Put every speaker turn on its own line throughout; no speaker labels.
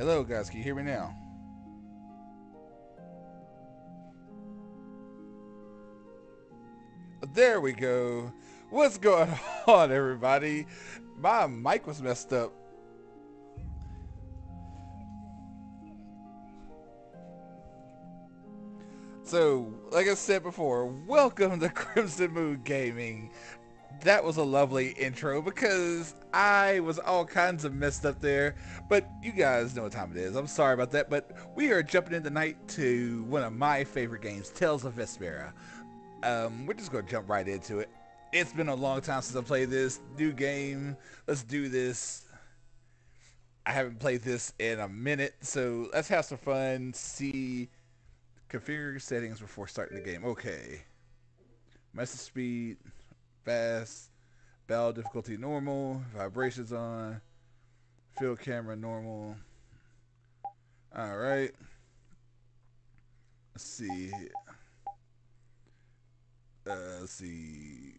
Hello, guys. Can you hear me now? There we go. What's going on, everybody? My mic was messed up. So, like I said before, welcome to Crimson Moon Gaming. That was a lovely intro because I was all kinds of messed up there, but you guys know what time it is. I'm sorry about that, but we are jumping in tonight to one of my favorite games, Tales of Vesperia. Um, we're just going to jump right into it. It's been a long time since I played this. New game. Let's do this. I haven't played this in a minute, so let's have some fun. See, configure settings before starting the game. Okay. Message speed, fast, battle difficulty normal, vibrations on, field camera normal. All right. Let's see. Uh, let's see.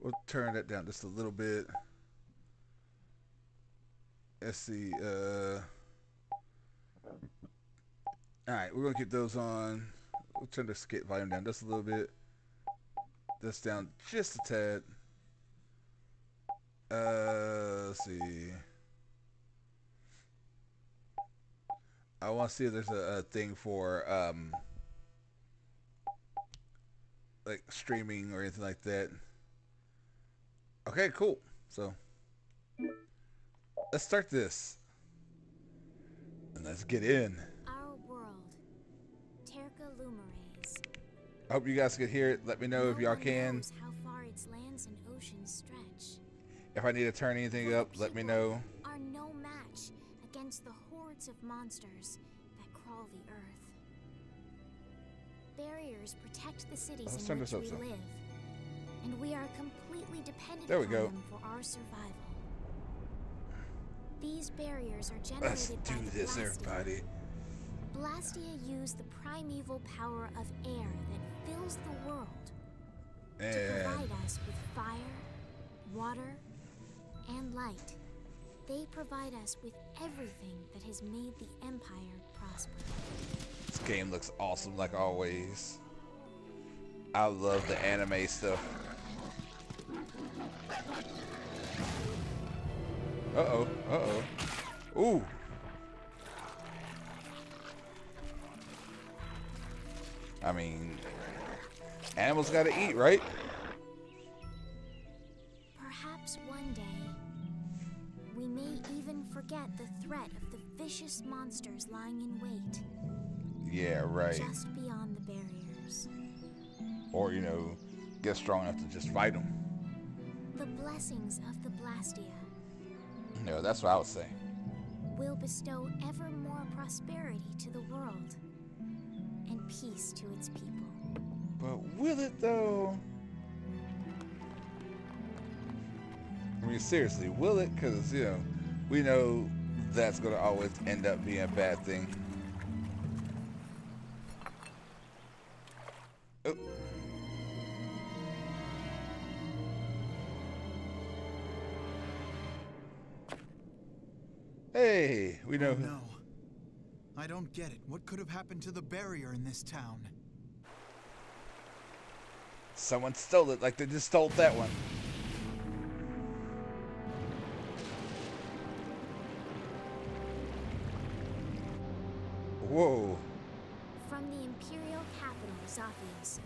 We'll turn that down just a little bit. Let's see. Uh, all right, we're gonna keep those on. We'll turn the skate volume down just a little bit. This down just a tad. Uh, let's see. I want to see if there's a, a thing for um, like streaming or anything like that. Okay, cool. So let's start this. And let's get in. I hope you guys can hear it. Let me know if y'all can.
how far its lands and oceans stretch.
If I need to turn anything up, let me know.
Are no match against the hordes of monsters that crawl the earth. Barriers protect the cities
Let's
in which
up
we
some.
live, and we are completely dependent
There we go.
them for our survival. These barriers are
Let's
generated
do
by the
this,
Blastia.
everybody.
Blastia use the primeval power of air that fills the world to
eh.
provide us with fire, water, and light. They provide us with everything that has made the Empire prosper.
this game looks awesome like always. I love the anime stuff. Uh-oh, uh-oh. Ooh. I mean, animals gotta eat, right?
Perhaps one day, we may even forget the threat of the vicious monsters lying in wait
Yeah, right.
just beyond the barriers.
Or, you know, get strong enough to just fight them.
The blessings of the Blastia
No, that's what I would say.
will bestow ever more prosperity to the world and peace to its people.
But will it though? I mean, seriously, will it? Because, you know, we know that's going to always end up being a bad thing. Oh. Hey, we know.
Oh, no. I don't get it. What could have happened to the barrier in this town?
Someone stole it like they just stole that one. Whoa.
From the imperial capital, Zaphias,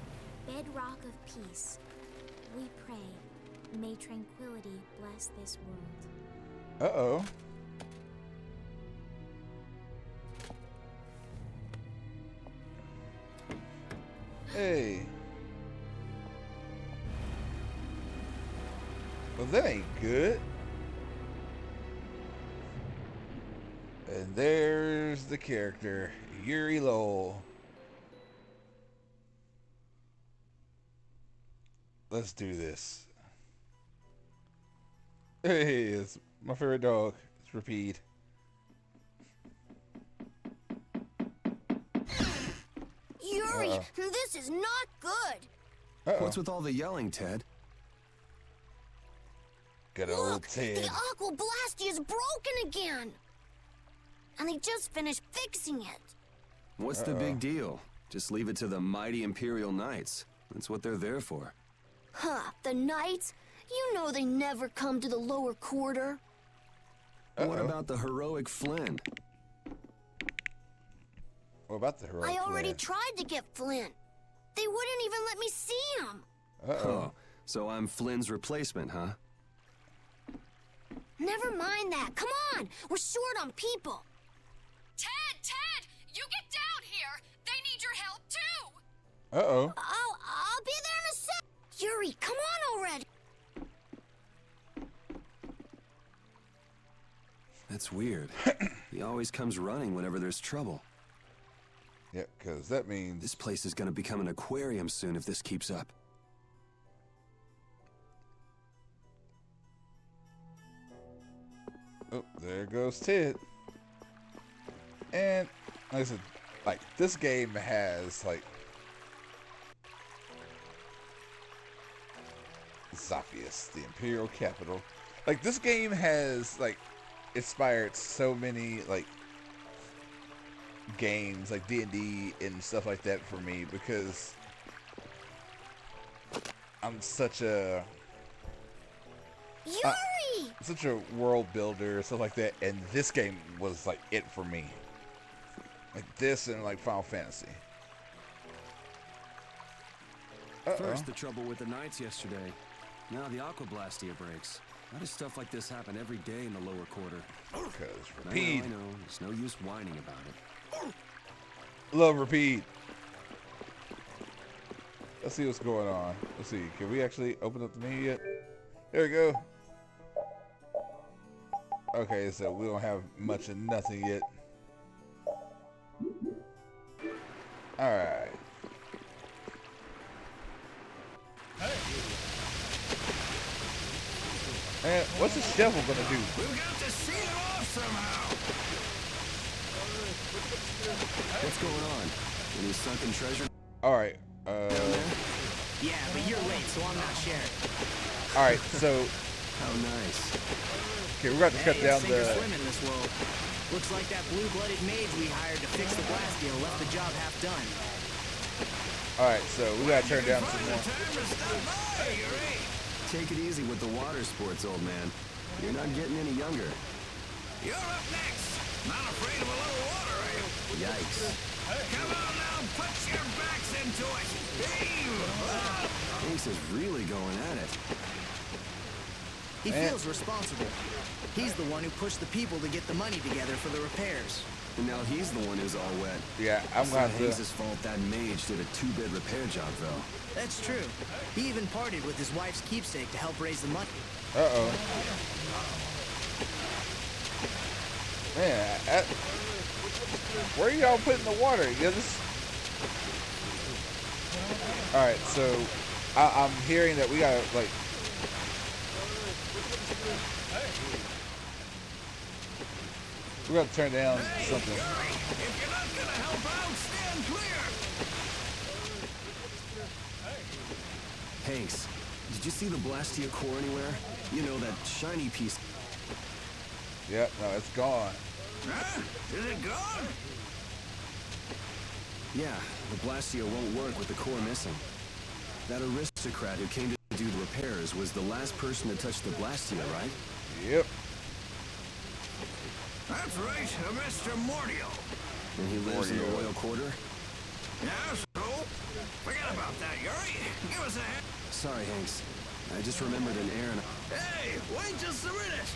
bedrock of peace, we pray, may tranquility bless this world.
Uh-oh. Hey. Well, that ain't good. And there's the character, Yuri Lowell. Let's do this. Hey, it's my favorite dog. It's Repede.
Yuri,
Uh-oh.
this is not good.
Uh-oh.
What's with all the yelling, Ted?
Good old
Look,
Ted.
the Aqua Blastia is broken again. and they just finished fixing it.
What's the big deal? Just leave it to the mighty Imperial Knights. That's what they're there for.
Huh, the knights? You know they never come to the lower quarter.
What about the heroic Flynn?
What about the heroic
I already
Flynn?
tried to get Flynn. They wouldn't even let me see him.
Uh-oh.
Oh, so I'm Flynn's replacement, huh?
Never mind that. Come on, we're short on people.
Ted, Ted, you get down here. They need your help too.
Uh-oh.
I'll I'll be there in a sec. Yuri, come on already.
That's weird. he always comes running whenever there's trouble.
Yeah, because that means...
This place is gonna become an aquarium soon if this keeps up.
Oh, there goes Ted. And like I said, like this game has like Zaphias, the Imperial Capital. Like this game has like inspired so many like games like D&D and stuff like that for me because I'm such a uh,
Yuri!
such a world builder, stuff like that, and this game was like it for me. Like this and like Final Fantasy. Uh-oh.
First, the trouble with the Knights yesterday. Now the Aqua Blastia breaks. Why does stuff like this happen every day in the lower quarter?
Because
I know,
Repede,
I know. It's no use whining about it.
love Repede. Let's see what's going on. Let's see. Can we actually open up the menu yet? There we go. Okay, so we don't have much of nothing yet. Alright. What's the shovel gonna do?
We've got to seal it off somehow.
What's going on? Any sunken treasure
All
right. Uh.
Yeah, but you're late, so I'm not sharing.
All right, so,
How nice.
okay, we're going to cut
Hey,
down
it's sink or
the,
swim in this world. Looks like that blue-blooded mage we hired to fix the Blastia left the job half done.
alright, so we gotta turn down some more.
Time to stop by, Yuri.
Take it easy with the water sports, old man. You're not getting any younger.
You're up next. Not afraid of a little water, are you?
Yikes.
Come on now, put your backs into it. Heave!
Ace is really going at it.
He
Eh.
feels responsible. He's the one who pushed the people to get the money together for the repairs.
And now he's the one who's all wet.
Yeah, I'm
It's
gonna
not
have
Hayes' fault that mage did a two-bit repair job, though.
That's true. He even parted with his wife's keepsake to help raise the money.
uh-oh. Man, I, where y'all putting the water? Yeah, this... Alright, so, I, I'm hearing that we gotta, like, we gotta turn down something.
Yuri, if you're not gonna help out, stand clear.
Hanks, did you see the Blastia core anywhere? You know, that shiny piece.
Yep, no, it's gone.
Huh? Is it gone?
Yeah, the Blastia won't work with the core missing. That aristocrat who came to do the repairs was the last person to touch the Blastia, right?
Yep.
That's right, uh, Mr. Mordio.
And he lives in the Royal Quarter?
Yeah, so? Forget about that, Yuri. Give us a hand.
Sorry, Hanks. I just remembered an errand.
Hey, wait just a minute.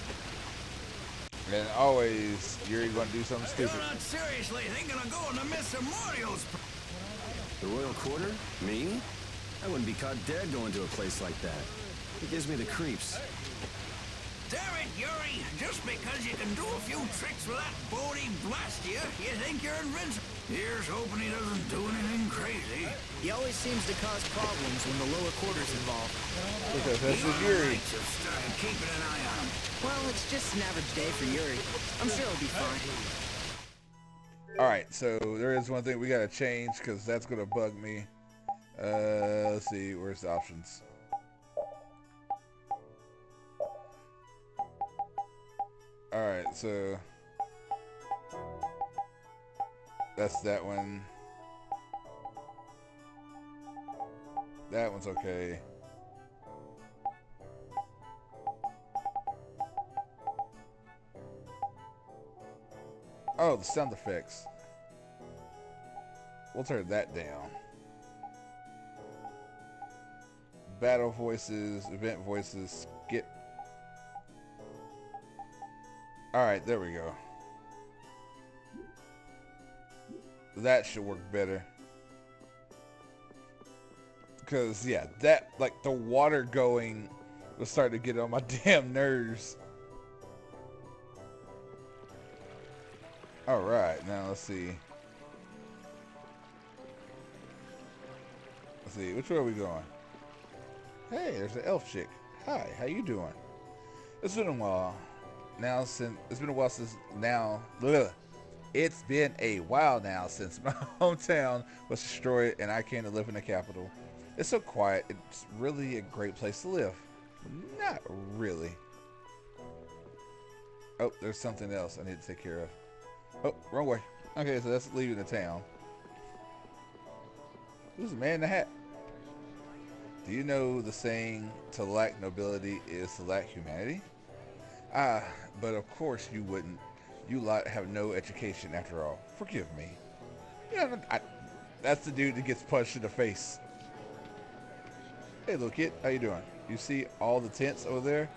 And always, you're gonna do something stupid.
You're
stupid.
not seriously thinking of going to Mr. Mordio's
The Royal Quarter? Me? I wouldn't be caught dead going to a place like that. It gives me the creeps.
Damn it, Yuri! Just because you can do a few tricks with that bony Blastia, you you think you're invincible. Here's hoping he doesn't do anything crazy.
He always seems to cause problems when the lower quarter's involved.
Because that's
Even
Yuri.
Knights started keeping an eye on him.
Well, it's just an average day for Yuri. I'm sure he'll be fine.
Alright, so there is one thing we gotta change because that's gonna bug me. Uh, let's see, where's the options? Alright, so That's that one. That one's okay. Oh, the sound effects. We'll turn that down. Battle voices, event voices, Alright, there we go. That should work better. Because, yeah, that, like, the water going was starting to get on my damn nerves. Alright, now let's see. Let's see, which way are we going? Hey, there's an elf chick. Hi, how you doing? It's been a while. Now since it's been a while since now ugh, it's been a while now since my hometown was destroyed and I came to live in the capital. It's so quiet. It's really a great place to live. Not really. Oh, there's something else I need to take care of. Oh, wrong way. Okay, so that's leaving the town. Who's the man in the hat? Do you know the saying, to lack nobility is to lack humanity? Ah, but of course you wouldn't. You lot have no education after all. Forgive me. Yeah, I, that's the dude that gets punched in the face. Hey, little kid, how you doing? You see all the tents over there?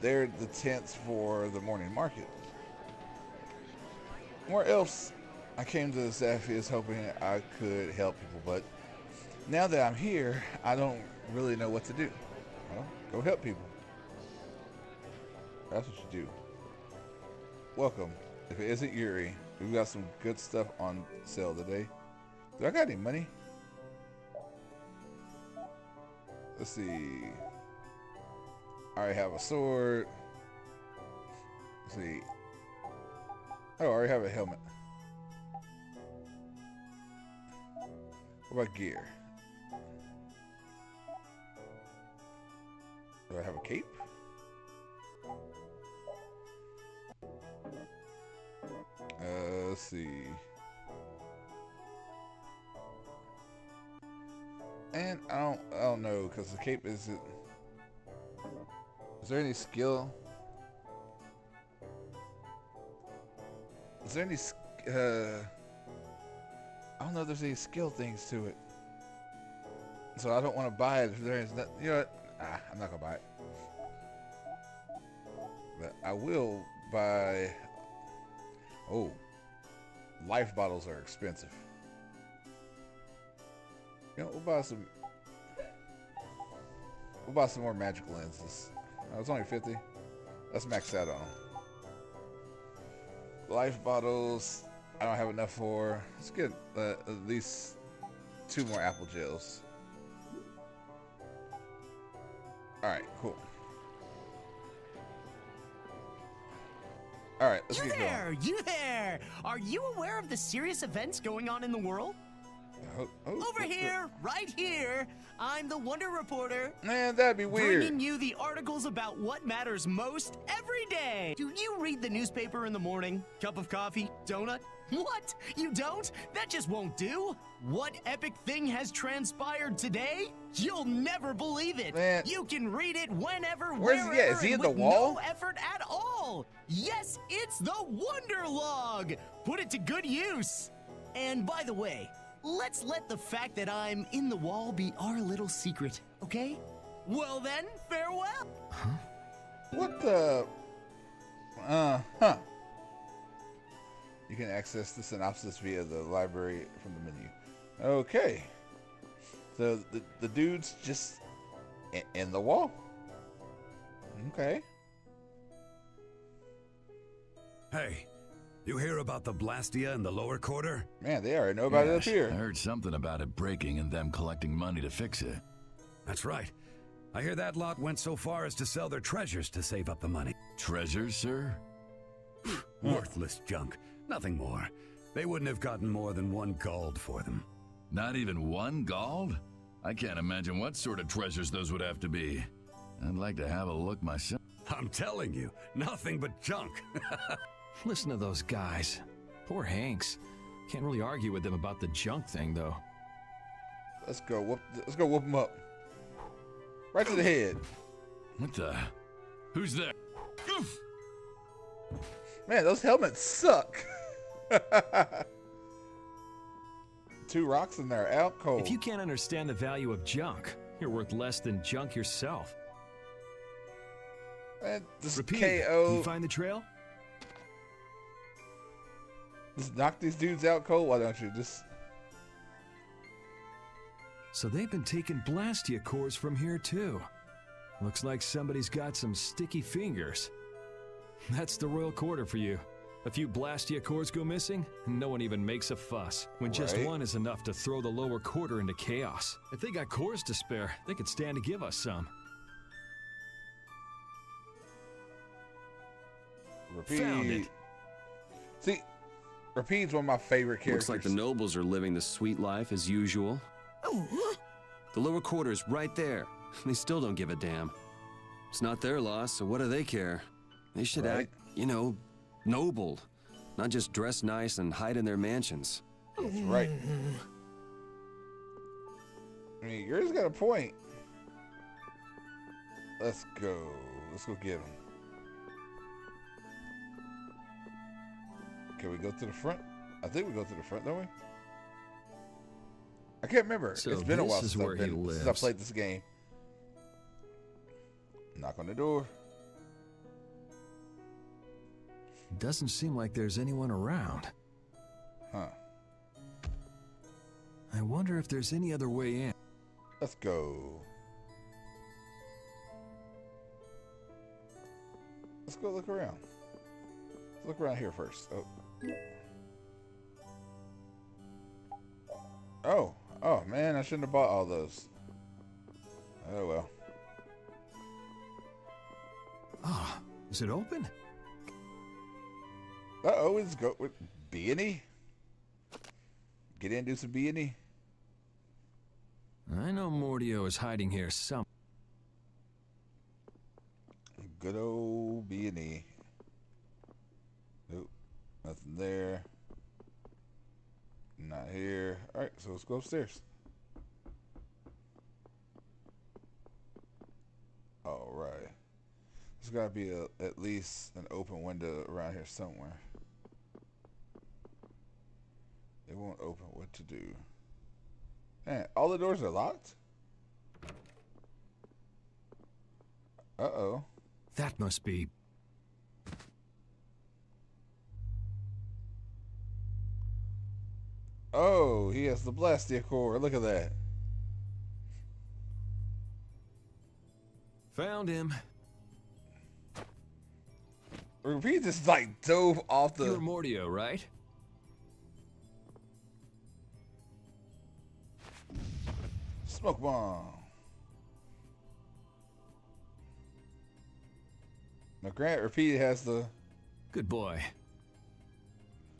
They're the tents for the morning market. More else, I came to Zaphias hoping I could help people, but now that I'm here, I don't really know what to do. Well, go help people. That's what you do. Welcome. If it isn't Yuri, we've got some good stuff on sale today. Do I got any money? Let's see. I already have a sword. Let's see. Oh, I already have a helmet. What about gear? Do I have a cape? Let's see. And I don't, I don't know, because the cape isn't... Is there any skill? Is there any, uh... I don't know if there's any skill things to it. So I don't want to buy it if there is not, you know what? Ah, I'm not gonna buy it. But I will buy, oh, life bottles are expensive. You know, we'll buy some, we'll buy some more magic lenses. Oh, it's only 50. Let's max out on them. Life bottles, I don't have enough for. Let's get uh, at least two more apple gels. Alright, cool. Alright, let's
You
get
there! You there! Are you aware of the serious events going on in the world?
Oh, oh,
Over
oh,
here, right here, I'm the Wonder Reporter.
Man, that'd be weird.
Bringing you the articles about what matters most every day. Do you read the newspaper in the morning? Cup of coffee? Donut? What? You don't? That just won't do. What epic thing has transpired today? You'll never believe it.
Man.
You can read it whenever,
Where's he at? Is he in the wall?
No effort at all. Yes, it's the Wonder Log. Put it to good use. And by the way, let's let the fact that I'm in the wall be our little secret, okay? Well then, farewell. Huh?
What the? Uh, huh. You can access the synopsis via the library from the menu. Okay. So the, the dude's just in, in the wall. Okay.
Hey, you hear about the Blastia in the lower quarter?
Man, they already know about it up here.
I heard something about it breaking and them collecting money to fix it.
That's right. I hear that lot went so far as to sell their treasures to save up the money.
Treasures, sir?
Worthless junk. Nothing more. They wouldn't have gotten more than one gold for them.
Not even one gold? I can't imagine what sort of treasures those would have to be. I'd like to have a look myself.
I'm telling you, nothing but junk.
Listen to those guys. Poor Hanks. Can't really argue with them about the junk thing, though.
Let's go whoop. Let's go whoop him up. Right to the head.
What the? Who's there? Oof.
Man, those helmets suck. Two rocks in there, out cold.
If you can't understand the value of junk, you're worth less than junk yourself.
Man, this
Repede.
KO.
You find the trail?
Just knock these dudes out cold. Why don't you just?
So they've been taking Blastia cores from here too. Looks like somebody's got some sticky fingers. That's the royal quarter for you. A few Blastia cores go missing, and no one even makes a fuss. When just
Right.
one is enough to throw the lower quarter into chaos. If they got cores to spare, they could stand to give us some.
Repede.
Found it.
See, Repede's one of my favorite characters.
Looks like the nobles are living the sweet life as usual. The lower quarter's right there. They still don't give a damn. It's not their loss, so what do they care? They should
Right.
act, you know, noble. Not just dress nice and hide in their mansions.
That's right. I mean, yours got a point. Let's go. Let's go get him. Can we go to the front? I think we go to the front, don't we? I can't remember.
So
it's been a while since,
where
I've
he
been, since I played this game. Knock on the door.
Doesn't seem like there's anyone around.
Huh.
I wonder if there's any other way in.
Let's go. Let's go look around. Let's look around here first. Oh. Oh. Oh, man, I shouldn't have bought all those. Oh, well.
Ah, is it open?
Uh-oh, let's go with B&E. Get in, do some B&E.
I know Mordio is hiding here some.
Good old B&E. Nope. Nothing there. Not here. Alright, so let's go upstairs. Alright. There's gotta be a, at least an open window around here somewhere. It won't open. What to do? Man, all the doors are locked? Uh-oh.
That must be.
Oh, he has the Blastia core. Look at that.
Found him.
Repede just like dove off the.
You're Mordio, right?
Smoke bomb. Now, Grant, Repede has the.
Good boy.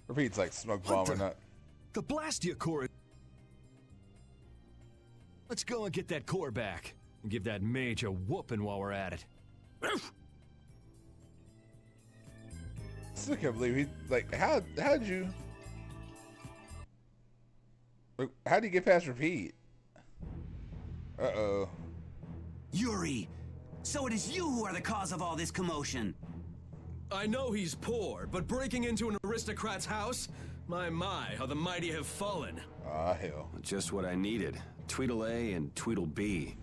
Repede's like smoke bomb or not.
The Blastia core. Let's go and get that core back. And give that mage a whooping while we're at it.
Still can't believe he like how how'd you how do you get past Repede? Uh oh.
Yuri! So it is you who are the cause of all this commotion!
I know he's poor, but breaking into an aristocrat's house? My, my, how the mighty have fallen.
Ah, hell.
Just what I needed. Tweedle A and Tweedle B.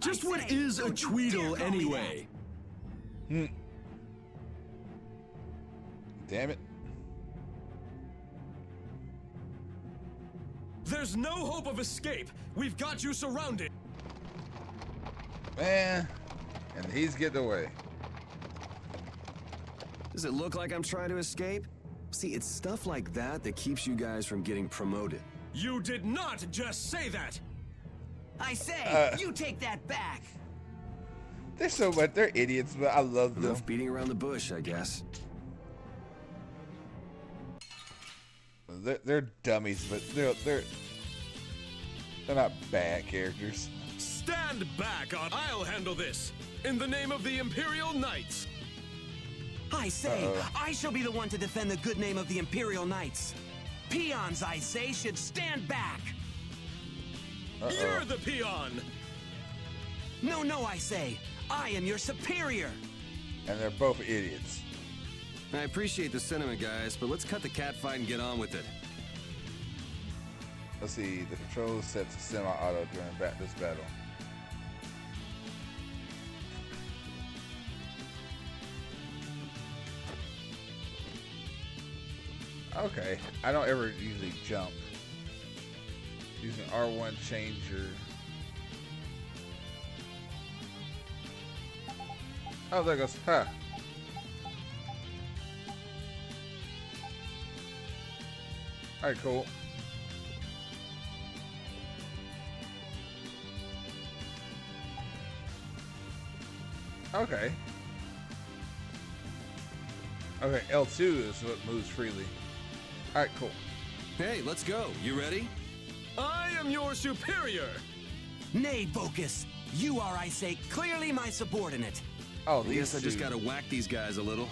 Just what is a Tweedle anyway?
Hmm. Damn it.
There's no hope of escape. We've got you surrounded.
Man. And he's getting away.
Does it look like I'm trying to escape? See, it's stuff like that that keeps you guys from getting promoted.
You did not just say that.
I say,
Uh.
you take that back!
They're so much they're idiots, but I love them.
Enough beating around the bush, I guess.
They're, they're dummies, but they're they're they're not bad characters.
Stand back on. I'll handle this. In the name of the Imperial Knights.
I say,
Uh-oh.
I shall be the one to defend the good name of the Imperial Knights. peons, I say, should stand back.
You're the peon!
No, no, I say. I am your superior.
And they're both idiots.
I appreciate the sentiment, guys, but let's cut the catfight and get on with it.
Let's see. The control is set to semi-auto during ba- this battle. Okay. I don't ever usually jump. Using R1 change your... Oh, there goes. Huh. Alright, cool. Okay. Okay, L2 is what moves freely. Alright, cool.
Hey, let's go. You ready?
I am your superior!
Nay, Boccos. You are, I say, clearly my subordinate.
Oh,
I guess I just gotta whack these guys a little.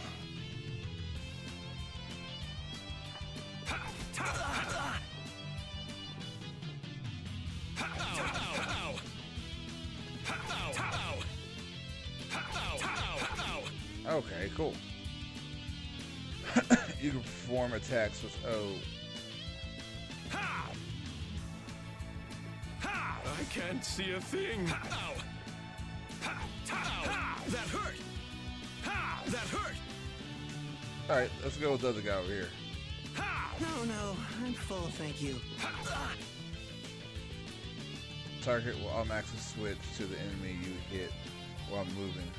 Cool. you can perform attacks with O.
I can't see a thing. Ha! Ow. Ow. That hurt. Ha! That hurt.
Alright, let's go with the other guy over here. Ha!
No, no, I'm full, thank you.
Target will automatically switch to the enemy you hit while moving.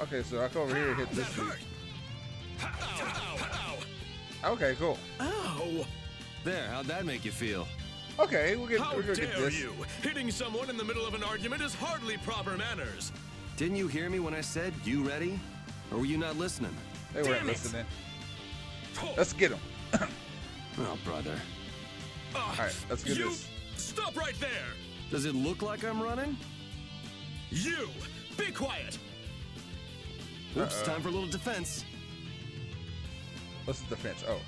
Okay, so I come over here and hit this dude. Okay, cool.
Ow!
There, how'd that make you feel?
Okay, we'll get,
How
we're gonna get
dare
this.
you! Hitting someone in the middle of an argument is hardly proper manners.
Didn't you hear me when I said, you ready? Or were you not listening?
They weren't listening. Let's get him.
Oh, brother.
Ah, Alright, let's get
You
this.
stop right there!
Does it look like I'm running?
You be quiet!
Oops,
Uh-oh.
time for a little defense.
What's the defense? Oh.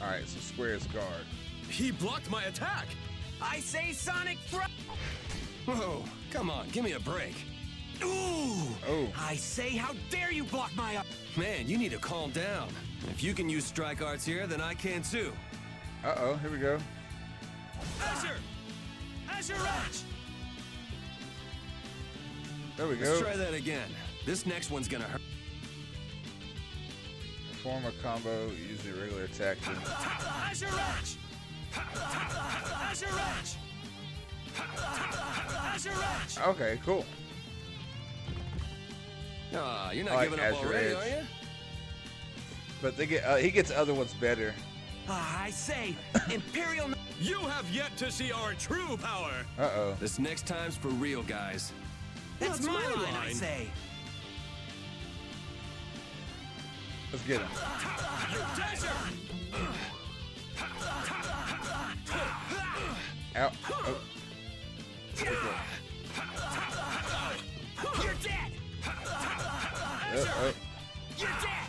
Alright, so square is guard.
He blocked my attack!
I say Sonic Thrust.
Whoa, come on, give me a break.
Ooh!
Oh.
I say, how dare you block my...
Man, you need to calm down. If you can use strike arts here, then I can too.
Uh-oh, here we go.
Azure! Azure Rush!
There we
Let's
go.
try that again. This next one's gonna hurt.
Perform a combo using a regular attack. Okay, cool.
Ah, you're not
like
giving up
Azure
already,
Edge.
are you?
But they get uh, he gets other ones better.
Ah, I say, Imperial...
You have yet to see our true power!
Uh-oh.
This next time's for real, guys.
That's,
That's
my,
my
line, I say.
Let's get him.
Desert!
Out. Oh. Okay.
You're dead!
Oh, oh.
You're dead!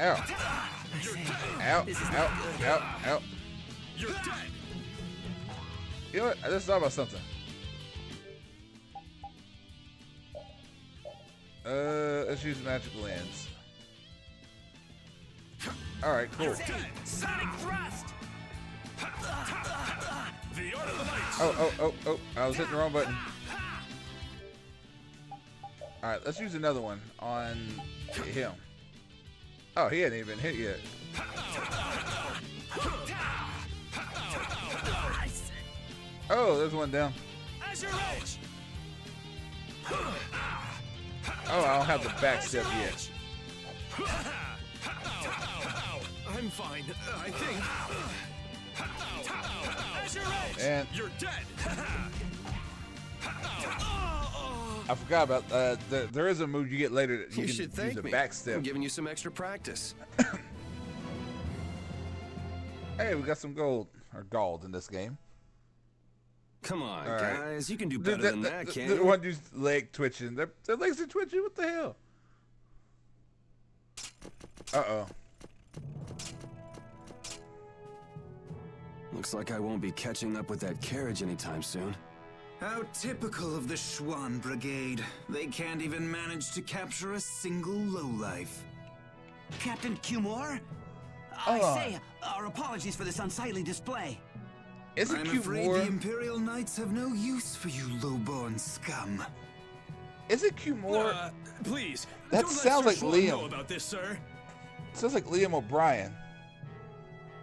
Ow. Out. Out. Out. Out.
You're dead!
You know what? I just thought about something. Uh, let's use magic lens. All right, cool.
Sonic Thrust!
Oh, oh, oh, oh! I was hitting the wrong button. All right, let's use another one on him. Oh, he hadn't even hit yet. Oh, there's one down.
Edge!
Oh, I don't have the back step yet.
I'm fine, I think.
And
You're dead!
I forgot about uh, there, there is a move you get later that you,
You
can
should
use
thank
a
me.
back step.
I'm giving you some extra practice.
Hey, we got some gold or gold in this game.
Come on,
All right.
guys. You can do better
the,
than that,
the-
can't
the
you?
one who's leg twitching. Their, their legs are twitching. What the hell? Uh-oh.
Looks like I won't be catching up with that carriage anytime soon.
How typical of the Schwann Brigade. They can't even manage to capture a single lowlife.
Captain Cumore?
Hold
I say, our apologies for this unsightly display.
Is it
I'm
Q
afraid
Moore?
the Imperial Knights have no use for you lowborn scum.
Is it Cumore?
Uh, please.
That
don't let
sounds
Sir
like
Schwann
Liam.
know about this, sir.
Sounds like Liam O'Brien.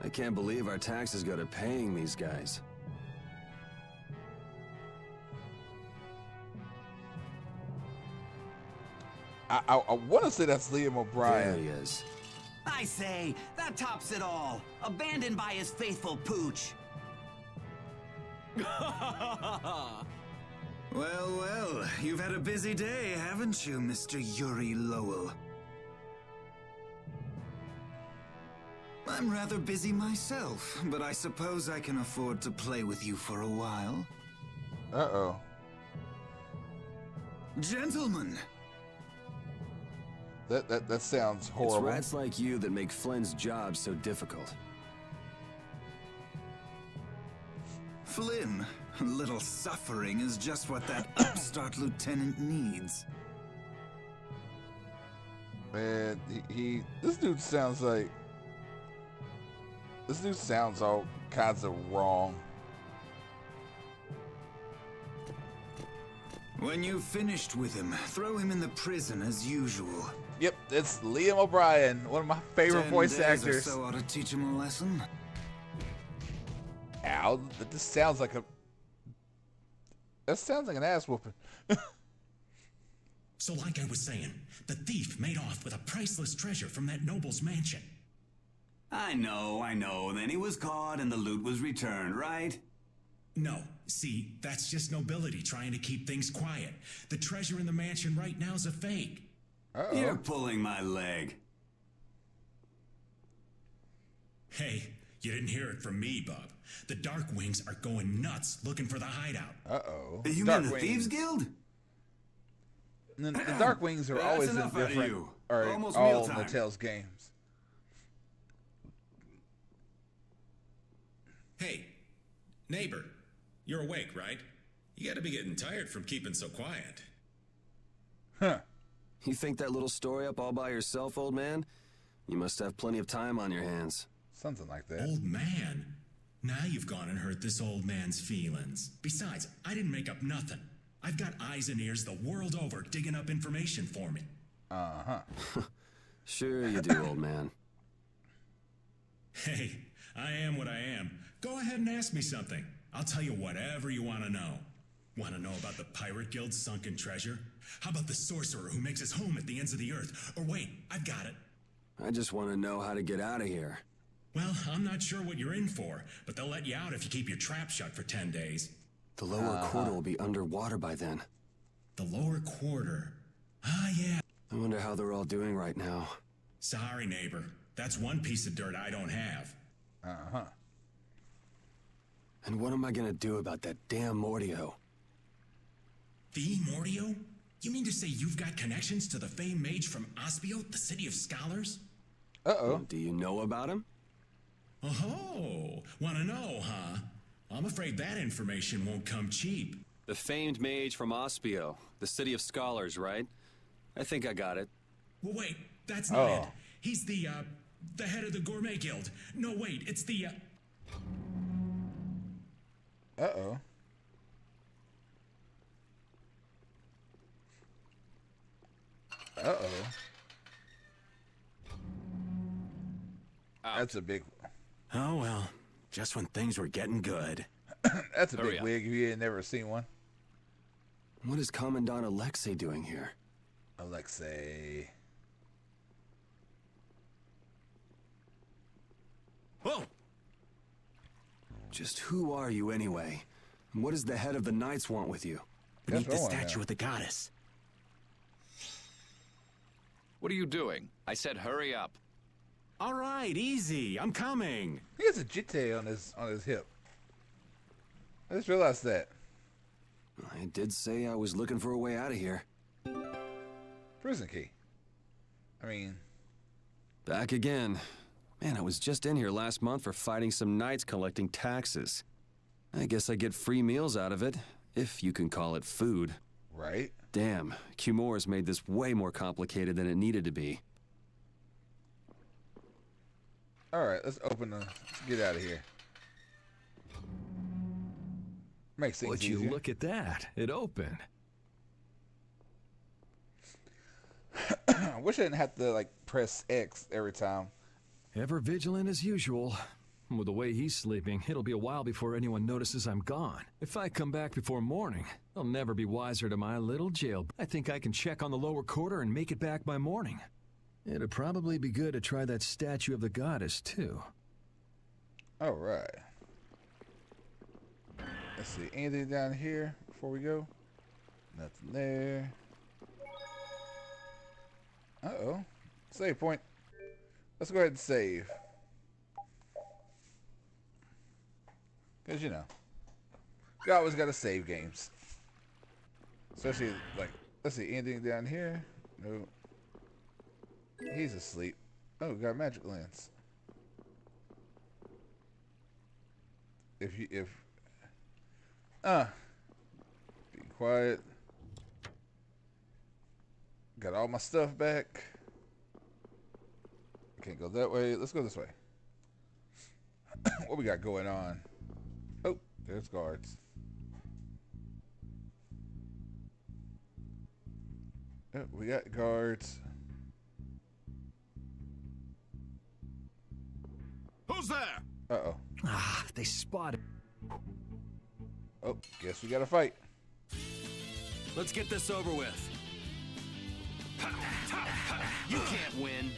I can't believe our taxes go to paying these guys.
I I, I want to say that's Liam O'Brien.
There
O'Brien.
he is.
I say, that tops it all. Abandoned by his faithful pooch.
Well, well, you've had a busy day, haven't you, Mr. Yuri Lowell? I'm rather busy myself, but I suppose I can afford to play with you for a while.
Uh-oh.
Gentlemen,
That that that sounds horrible.
It's rats like you that make Flynn's job so difficult.
Flynn, a little suffering is just what that upstart lieutenant needs.
Man, he, he this dude sounds like this dude sounds all kinds of wrong.
When you've finished with him, throw him in the prison as usual.
Yep, it's Liam O'Brien, one of my favorite
Ten
voice
days or
actors.
so ought to teach him a lesson.
Ow, that this sounds like a that sounds like an ass whooping.
So, like I was saying, the thief made off with a priceless treasure from that noble's mansion.
I know, I know. Then he was caught and the loot was returned, right?
No, see, that's just nobility trying to keep things quiet. The treasure in the mansion right now is a fake.
Uh-oh.
You're pulling my leg.
Hey, you didn't hear it from me, Bob. The Dark Wings are going nuts looking for the hideout.
Uh-oh.
You
Dark
mean the
Wings.
Thieves Guild?
The, the Dark Wings are always in
enough out
different
you.
or
Almost
all
mealtime.
Tales games.
Hey, neighbor, you're awake, right? You gotta be getting tired from keeping so quiet.
Huh.
You think that little story up all by yourself, old man? You must have plenty of time on your hands.
Something like that.
Old man? Now you've gone and hurt this old man's feelings. Besides, I didn't make up nothing. I've got eyes and ears the world over digging up information for me.
Uh-huh.
Sure you do, old man.
Hey, I am what I am. Go ahead and ask me something. I'll tell you whatever you want to know. Want to know about the Pirate Guild's sunken treasure? How about the sorcerer who makes his home at the ends of the earth? Or wait, I've got it.
I just want to know how to get out of here.
Well, I'm not sure what you're in for, but they'll let you out if you keep your trap shut for 10 days.
The lower quarter will be underwater by then.
The lower quarter. Ah, yeah.
I wonder how they're all doing right now.
Sorry, neighbor. That's one piece of dirt I don't have.
Uh-huh.
And what am I gonna do about that damn Mordio?
The Mordio? You mean to say you've got connections to the famed mage from Aspio, the city of scholars?
Uh-oh.
Do you know about him?
Oh, wanna know, huh? I'm afraid that information won't come cheap.
The famed mage from Aspio, the city of scholars, right? I think I got it.
Well, wait, that's not
Oh.
it. He's the, uh, the head of the Gourmet Guild. No, wait, it's the, uh...
Uh-oh. Uh-oh. That's a big
Oh well, just when things were getting good.
that's a
Hurry
big
up.
wig if you ain't never seen one.
What is Commandant Alexei doing here?
Alexei.
Whoa!
Just who are you anyway? And what does the head of the Knights want with you?
Beneath the statue of the goddess.
What are you doing? I said hurry up.
All right, easy. I'm coming.
He has a jitte on his on his hip. I just realized that.
I did say I was looking for a way out of here.
Prison key. I mean,
Back again. Man, I was just in here last month for fighting some knights collecting taxes. I guess I get free meals out of it, if you can call it food.
Right.
Damn, Cumore's made this way more complicated than it needed to be.
Alright, let's open the... Let's get out of here. Makes things
Would
easier.
you look at that? It opened.
I wish I didn't have to, like, press X every time.
Ever vigilant as usual. With the way he's sleeping, it'll be a while before anyone notices I'm gone. If I come back before morning, they'll never be wiser to my little jail. I think I can check on the lower quarter and make it back by morning. It'd probably be good to try that statue of the goddess, too.
Alright. Let's see. Anything down here before we go? Nothing there. Uh-oh. Save point. Let's go ahead and save. Because, you know, you always got to save games. Especially, like, let's see, anything down here? No. He's asleep. Oh, got a magic lens. If you, if, uh, be quiet. Got all my stuff back. Can't go that way. Let's go this way. what we got going on? Oh, there's guards. Oh, we got guards.
Who's there?
Uh-oh.
Ah, they spotted.
Oh, guess we got to fight.
Let's get this over with.
You can't win.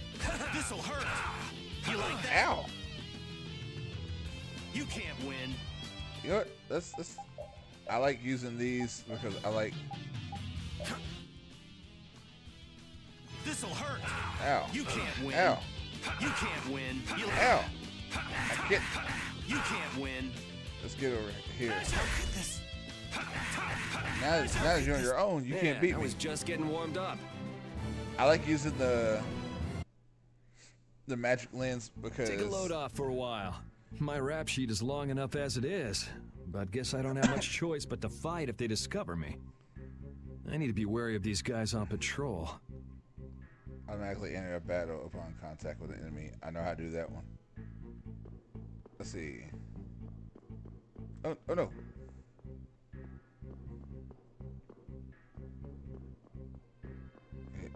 This'll hurt. You like that?
Ow.
You can't win.
You know what? Let's, let's, I like using these because I like,
This'll hurt.
ow.
You can't win.
Ow.
You can't win. You
Ow. I get,
You can't win.
let's get over here.
Look at this.
Now, that- now you're on your own, you
Man,
can't beat
I
me.
was just getting warmed up.
I like using the the magic lens because
Take a load off for a while. My rap sheet is long enough as it is, but guess I don't have much choice but to fight if they discover me. I need to be wary of these guys on patrol.
automatically enter a battle upon contact with an enemy. I know how to do that one. Let's see. Oh, oh no.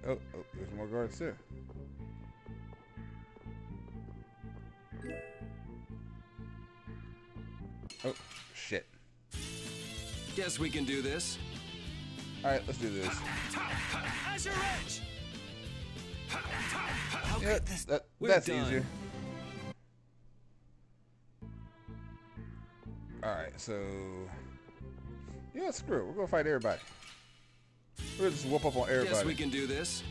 Oh, oh, there's more guards there. Oh, shit.
Guess we can do this.
Alright, let's do this.
Azure Edge.
Yeah, that, that's
done.
easier. Alright, so... Yeah, screw it. We're gonna fight everybody. We're gonna just whoop up on everybody.
Guess we can do this.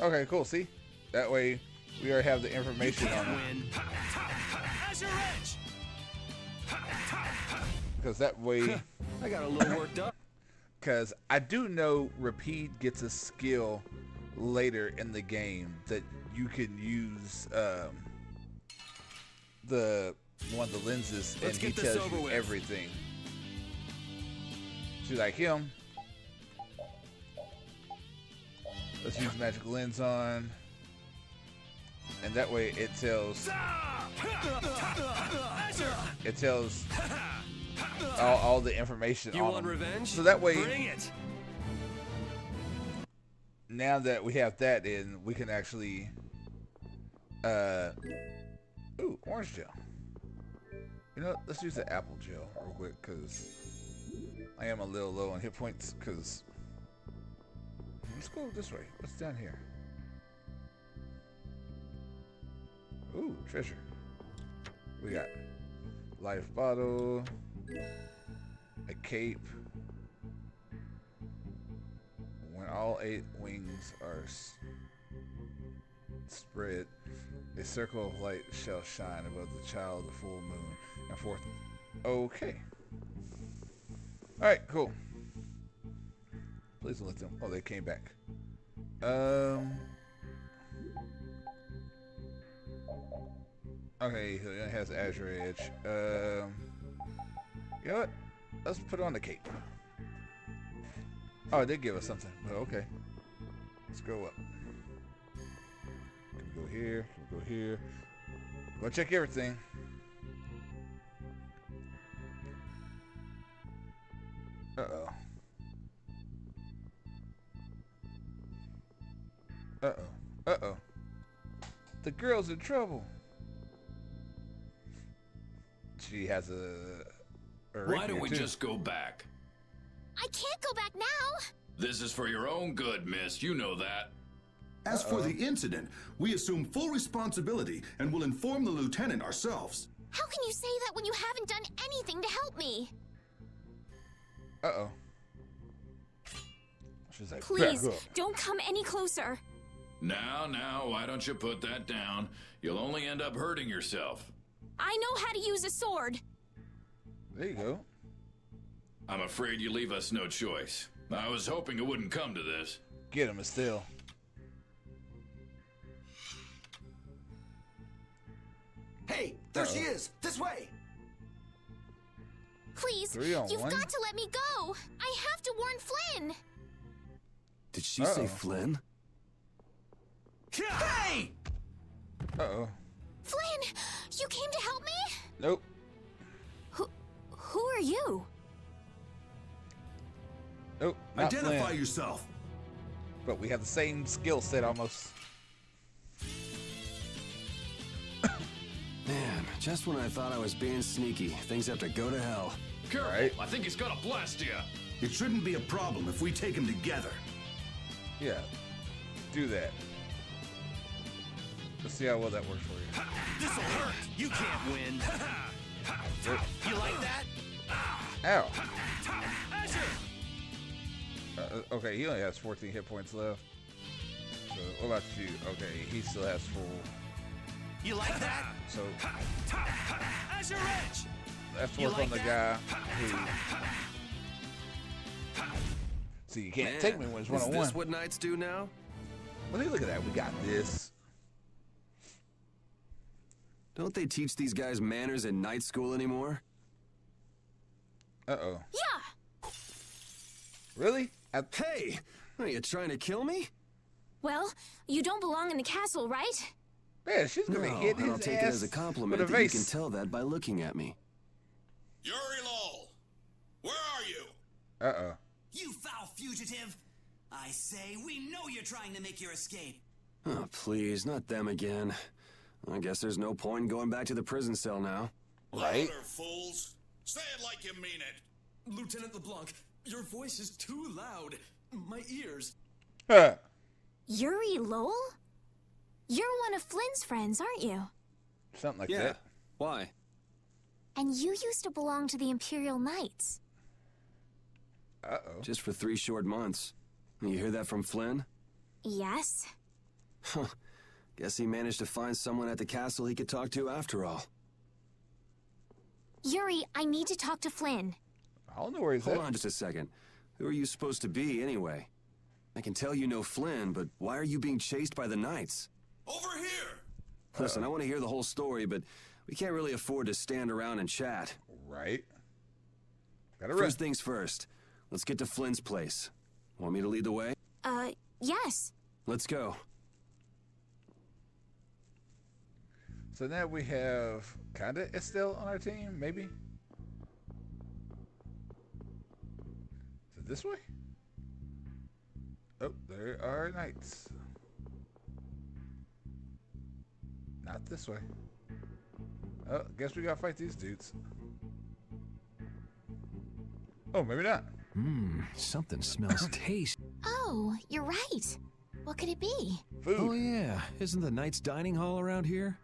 Okay, cool. See? That way, we already have the information on it.
Win. Azure Edge.
Because that way...
I got a little worked up.
Because I do know Repede gets a skill later in the game that you can use um, the one of the lenses
Let's
and he tells you
with.
everything. So like him. Let's use magic lens on. And that way it tells it tells all, all the information
You
on
want revenge?
So that way
Bring it.
now that we have that in, we can actually uh ooh, orange gel. You know, let's use the apple gel real quick because I am a little low on hit points because let's go this way. What's down here? Ooh, treasure. We got life bottle, a cape. When all eight wings are spread, a circle of light shall shine above the child the full moon and forth. Okay. All right, cool. Please don't let them. Oh, they came back. Um. Okay, only has Azure Edge. Um. You know what? Let's put on the cape. Oh, it did give us something, but okay. Let's go up. Can we go here? Go here? Go check everything. Uh-oh. Uh-oh. Uh-oh. The girl's in trouble. She has a... a
Why don't we
too.
just go back?
I can't go back now.
This is for your own good, miss. You know that.
As for the uh-huh. incident, we assume full responsibility and will inform the lieutenant ourselves.
How can you say that when you haven't done anything to help me?
Uh-oh. She's like,
Please, don't come any closer.
Now, now, why don't you put that down? You'll only end up hurting yourself.
I know how to use a sword.
There you go.
I'm afraid you leave us no choice. I was hoping it wouldn't come to this.
Get him, Estelle.
Hey, there she
Uh-oh.
is! This way!
Please,
Three on
you've
one?
got to let me go. I have to warn Flynn.
Did she say
Uh-oh.
Flynn?
Hey!
Uh-oh.
Flynn, you came to help me?
Nope.
Who, who are you?
Nope. not
Identify
Flynn.
yourself.
But we have the same skill set almost.
Man, just when I thought I was being sneaky, things have to go to hell.
Careful,
Right.
I think he's gonna blast you.
It shouldn't be a problem if we take him together.
Yeah. Do that. Let's see how well that works for you.
This'll hurt. You can't win. you like that?
Ow. Uh, okay, he only has 14 hit points left. So, what about you? Okay, he still has full.
You like that?
So,
Azure Edge!
let's
You
work
like
on the
that?
guy who. See, you can't
Man,
take me when it's one
is this what knights do now?
Well, look at that. We got this.
Don't they teach these guys manners in night school anymore?
Uh oh.
Yeah.
Really? I,
Hey, are you trying to kill me?
Well, you don't belong in the castle, right?
Man, she's
No,
gonna hit his
I'll take
ass
it as a compliment
a
that you can tell that by looking at me.
Yuri Lowell, where are you?
Uh oh.
You foul fugitive! I say, we know you're trying to make your escape.
Oh, please, not them again. I guess there's no point in going back to the prison cell now.
Right?
Louder, fools. Say it like you mean it.
Lieutenant LeBlanc, your voice is too loud. My ears.
Huh.
Yuri Lowell? You're one of Flynn's friends, aren't you?
Something like
yeah.
that.
Why?
And you used to belong to the Imperial Knights.
Uh oh.
Just for three short months. You hear that from Flynn?
Yes.
Huh. Guess he managed to find someone at the castle he could talk to after all.
Yuri, I need to talk to Flynn.
I don't know where he's
Hold
at.
on just a second. Who are you supposed to be, anyway? I can tell you know Flynn, but why are you being chased by the Knights?
Over here.
Listen, I want to hear the whole story, but we can't really afford to stand around and chat.
Right. Gotta run.
First things first. Let's get to Flynn's place. Want me to lead the way?
Uh, yes.
Let's go.
So now we have kinda Estelle on our team, maybe? Is it this way? Oh, there are knights. Not this way. Oh, guess we gotta fight these dudes. Oh, maybe not.
Mmm, something smells tasty.
Oh, you're right. What could it be?
Food.
Oh yeah, isn't the Knights dining hall around here?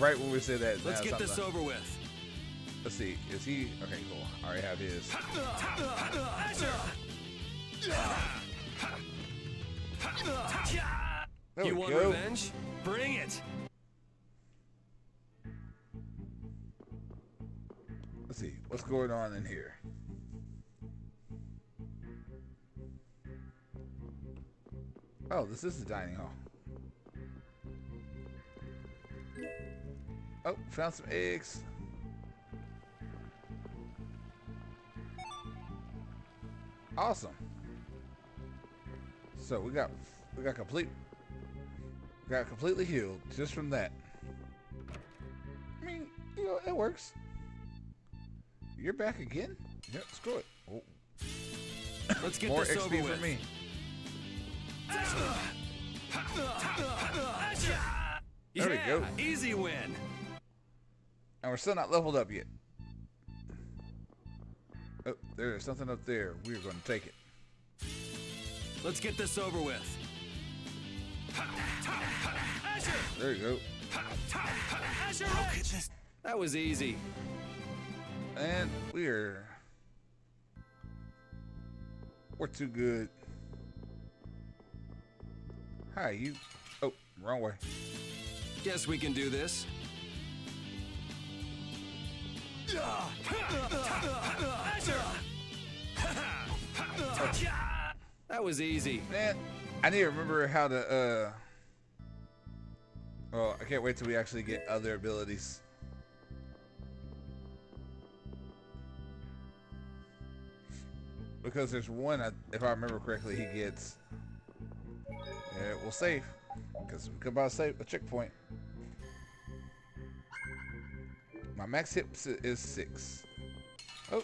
Right when we said that.
Let's get this over with.
Let's see. Is he? Okay, cool. I already have his. There
you want
go.
revenge? Bring it!
Let's see. What's going on in here? Oh, this is the dining hall. Oh, found some eggs. Awesome. So we got we got complete got completely healed just from that. I mean, you know, it works. You're back again? Yep, screw it. Oh.
Let's get
More
this
XP
over
for me. There we go.
Easy win.
And we're still not leveled up yet. Oh, there's something up there. We're going to take it.
Let's get this over with.
There you go.
That was easy.
And we're... We're too good. Hi, you... Oh, wrong way.
Guess we can do this. That was easy.
Man, I need to remember how to, uh... Well, I can't wait till we actually get other abilities. Because there's one, I- if I remember correctly, he gets... Yeah, we'll save. Because we could buy a, save, a checkpoint. My max hit s- is six. Oh,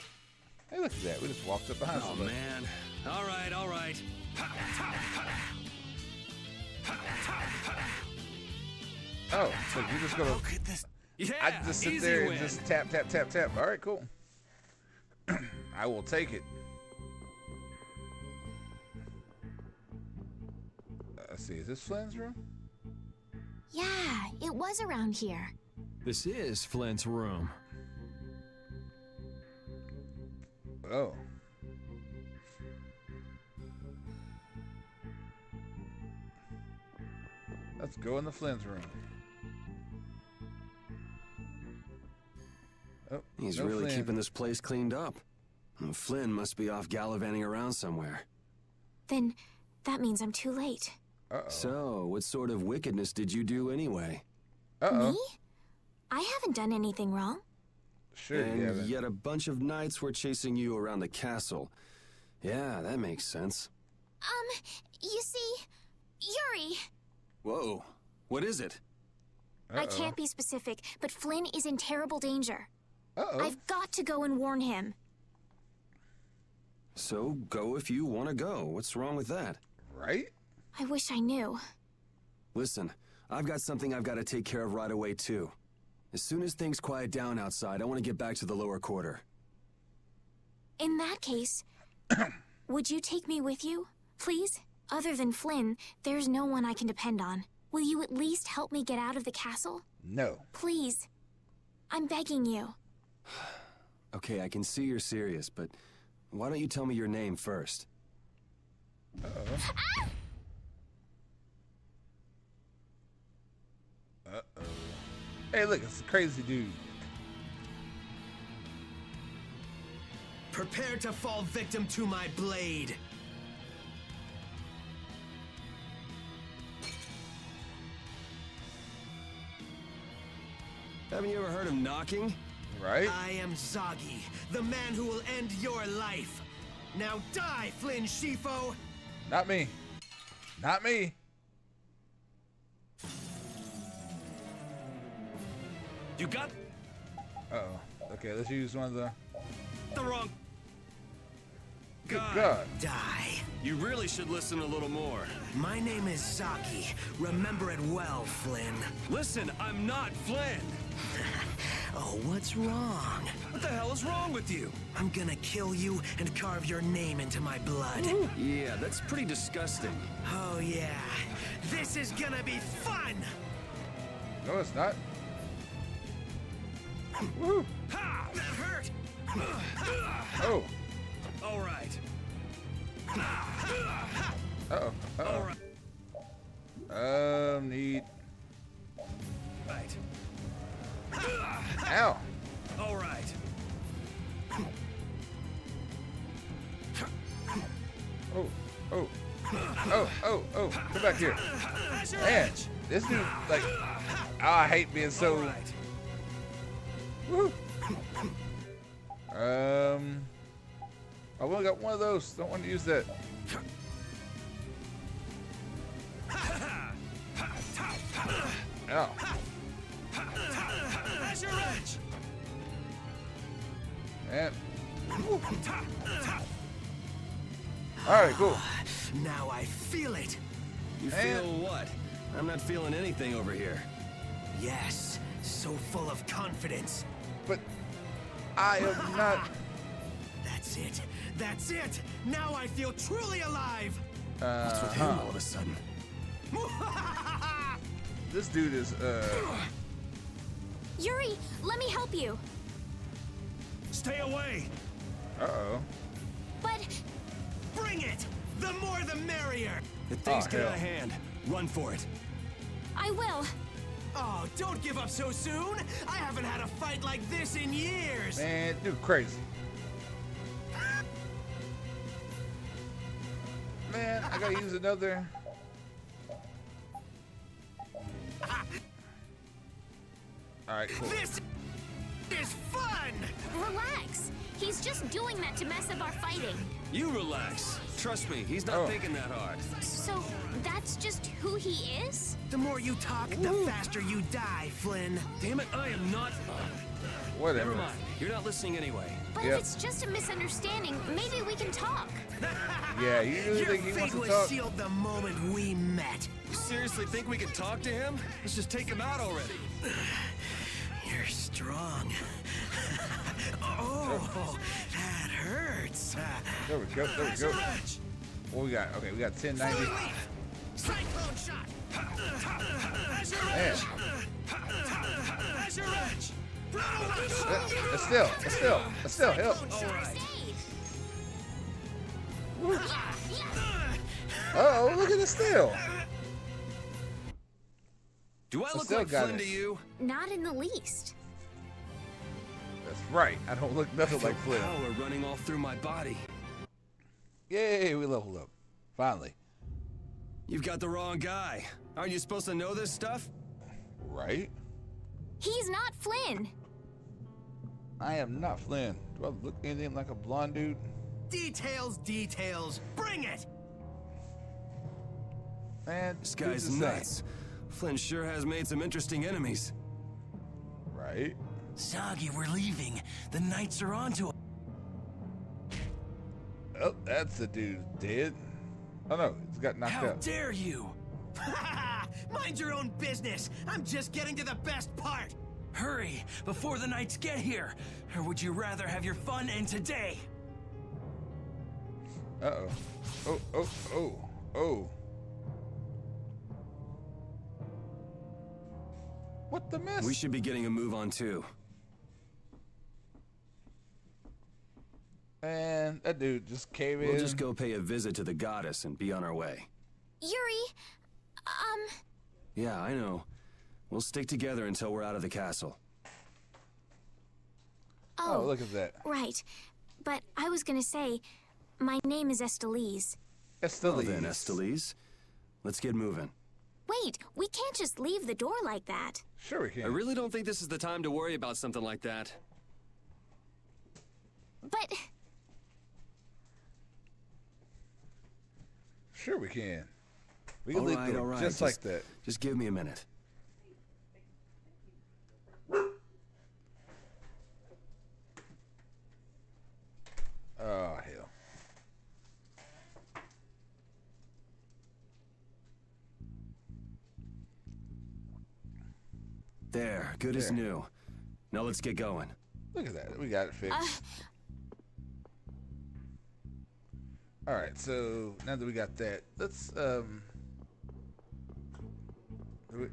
hey, look at that. We just walked up behind
Oh
somebody.
man. All right, all right.
Oh, so you're just gonna?
Yeah,
I just sit
easy
there
win.
and just tap, tap, tap, tap. All right, cool. I will take it. Uh, Let's see. Is this Flynn's room?
Yeah, it was around here.
This is Flynn's room.
Oh. Let's go in the Flynn's room. Oh,
He's
no
really
Flynn.
keeping this place cleaned up. Oh, Flynn must be off gallivanting around somewhere.
Then that means I'm too late.
So, what sort of wickedness did you do anyway?
Uh-oh.
Me? I haven't done anything wrong.
Sure
and
you
yet a bunch of knights were chasing you around the castle. Yeah, that makes sense.
Um, you see, Yuri,
Whoa, what is it?
I can't be specific, but Flynn is in terrible danger.
Uh-oh.
I've got to go and warn him.
So, go if you want to go. What's wrong with that?
Right?
I wish I knew.
Listen, I've got something I've got to take care of right away, too. As soon as things quiet down outside, I want to get back to the lower quarter.
In that case, would you take me with you, please? Other than Flynn, there's no one I can depend on. Will you at least help me get out of the castle?
No.
Please. I'm begging you.
Okay, I can see you're serious, but why don't you tell me your name first?
Uh-oh. Hey, look, it's a crazy dude.
Prepare to fall victim to my blade.
Haven't you ever heard of knocking?
Right?
I am Zagi, the man who will end your life. Now die, Flynn Scifo!
Not me. Not me.
You got
Uh-oh. Okay, let's use one of the...
the wrong.
Good God.
Die.
You really should listen a little more.
My name is Zagi. Remember it well, Flynn.
Listen, I'm not Flynn.
Oh, what's wrong?
What the hell is wrong with you?
I'm gonna kill you and carve your name into my blood.
Yeah, that's pretty disgusting.
Oh, yeah. This is gonna be fun!
No, it's not. Woo.
Ha! That hurt!
Oh.
All right.
Uh-oh. Uh-oh. Um, need...
Right.
Ow.
All right.
Oh. Oh. Oh. oh, oh, oh, come back here. Man, this dude, like, oh, I hate being so. Woo. Um, I only got one of those. Don't want to use that. Oh. Man. All right, cool.
Now I feel it.
You feel what? I'm not feeling anything over here.
Yes, so full of confidence.
But I am not.
That's it. That's it. Now I feel truly alive.
Uh,
What's with him all of a sudden?
This dude is, uh.
Yuri, let me help you.
Stay away.
Uh oh.
But
Bring it. The more the merrier.
If things
Oh,
get out of hand, run for it.
I will.
Oh, don't give up so soon. I haven't had a fight like this in years.
Man, dude, crazy. Man, I gotta use another. All right, cool.
This is fun.
Relax. He's just doing that to mess up our fighting.
You relax. Trust me, he's not
Oh.
thinking that hard.
So that's just who he is?
The more you talk, the faster you die, Flynn.
Damn it, I am not.
Whatever.
Never mind. You're not listening anyway.
But
Yep.
if it's just a misunderstanding, maybe we can talk.
Yeah, you really
Your
think he wants to talk?
Your fate was sealed the moment we met.
You seriously think we can talk to him? Let's just take him out already.
You're strong. oh, that hurts.
There we go. There we go. What we got? Okay, we got 1090.
Cyclone shot.
Uh, Still, it's still, it's still, help. Uh oh, look at the still.
Do I
I
look
still
like
got
Flynn to you?
Not in the least.
That's right. I don't look nothing like Flynn.
Power running all through my body.
Yay, we leveled up. Finally.
You've got the wrong guy. Aren't you supposed to know this stuff?
Right?
He's not Flynn.
I am not Flynn. Do I look anything like a blonde dude?
Details, details. Bring it.
Man,
This guy's
the same.
nuts. Flynn sure has made some interesting enemies.
Right?
Zagi, we're leaving. The knights are onto us.
Oh, that's the dude dead. Oh no, he's got knocked
How
out.
How dare you? Mind your own business. I'm just getting to the best part. Hurry, before the knights get here. Or would you rather have your fun end today?
Uh oh. Oh, oh, oh, oh. What the mess?
We should be getting a move on too.
Man, that dude just came in.
We'll just go pay a visit to the goddess and be on our way.
Yuri, um,
Yeah, I know. We'll stick together until we're out of the castle.
Oh,
oh,
look at that.
right. But I was gonna say, my name is Estellise.
Estellise.
Well then, Estellise. Let's get moving.
Wait, we can't just leave the door like that.
Sure we can.
I really don't think this is the time to worry about something like that.
But
Sure we can. We can
All
leave
right,
the
all right.
just, like that.
Just give me a minute.
Oh hell.
There, good as new. Now let's get going.
Look at that. We got it fixed.
uh,
All right, so now that we got that, let's um,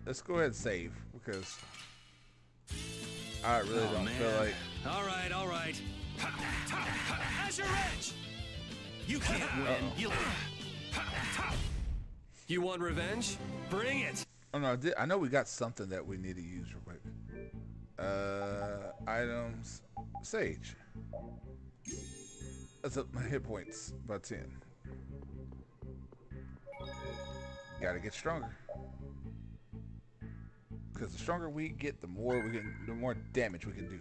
let's go ahead and save because I really
Oh,
don't
man.
feel like.
All right, all right.
Azure Edge! You can't win. You
You want revenge? Bring it!
Oh no, I, did, I know we got something that we need to use real quick. Uh, items, sage. That's up my hit points by ten. Gotta get stronger. Because the stronger we get, the more we can, the more damage we can do.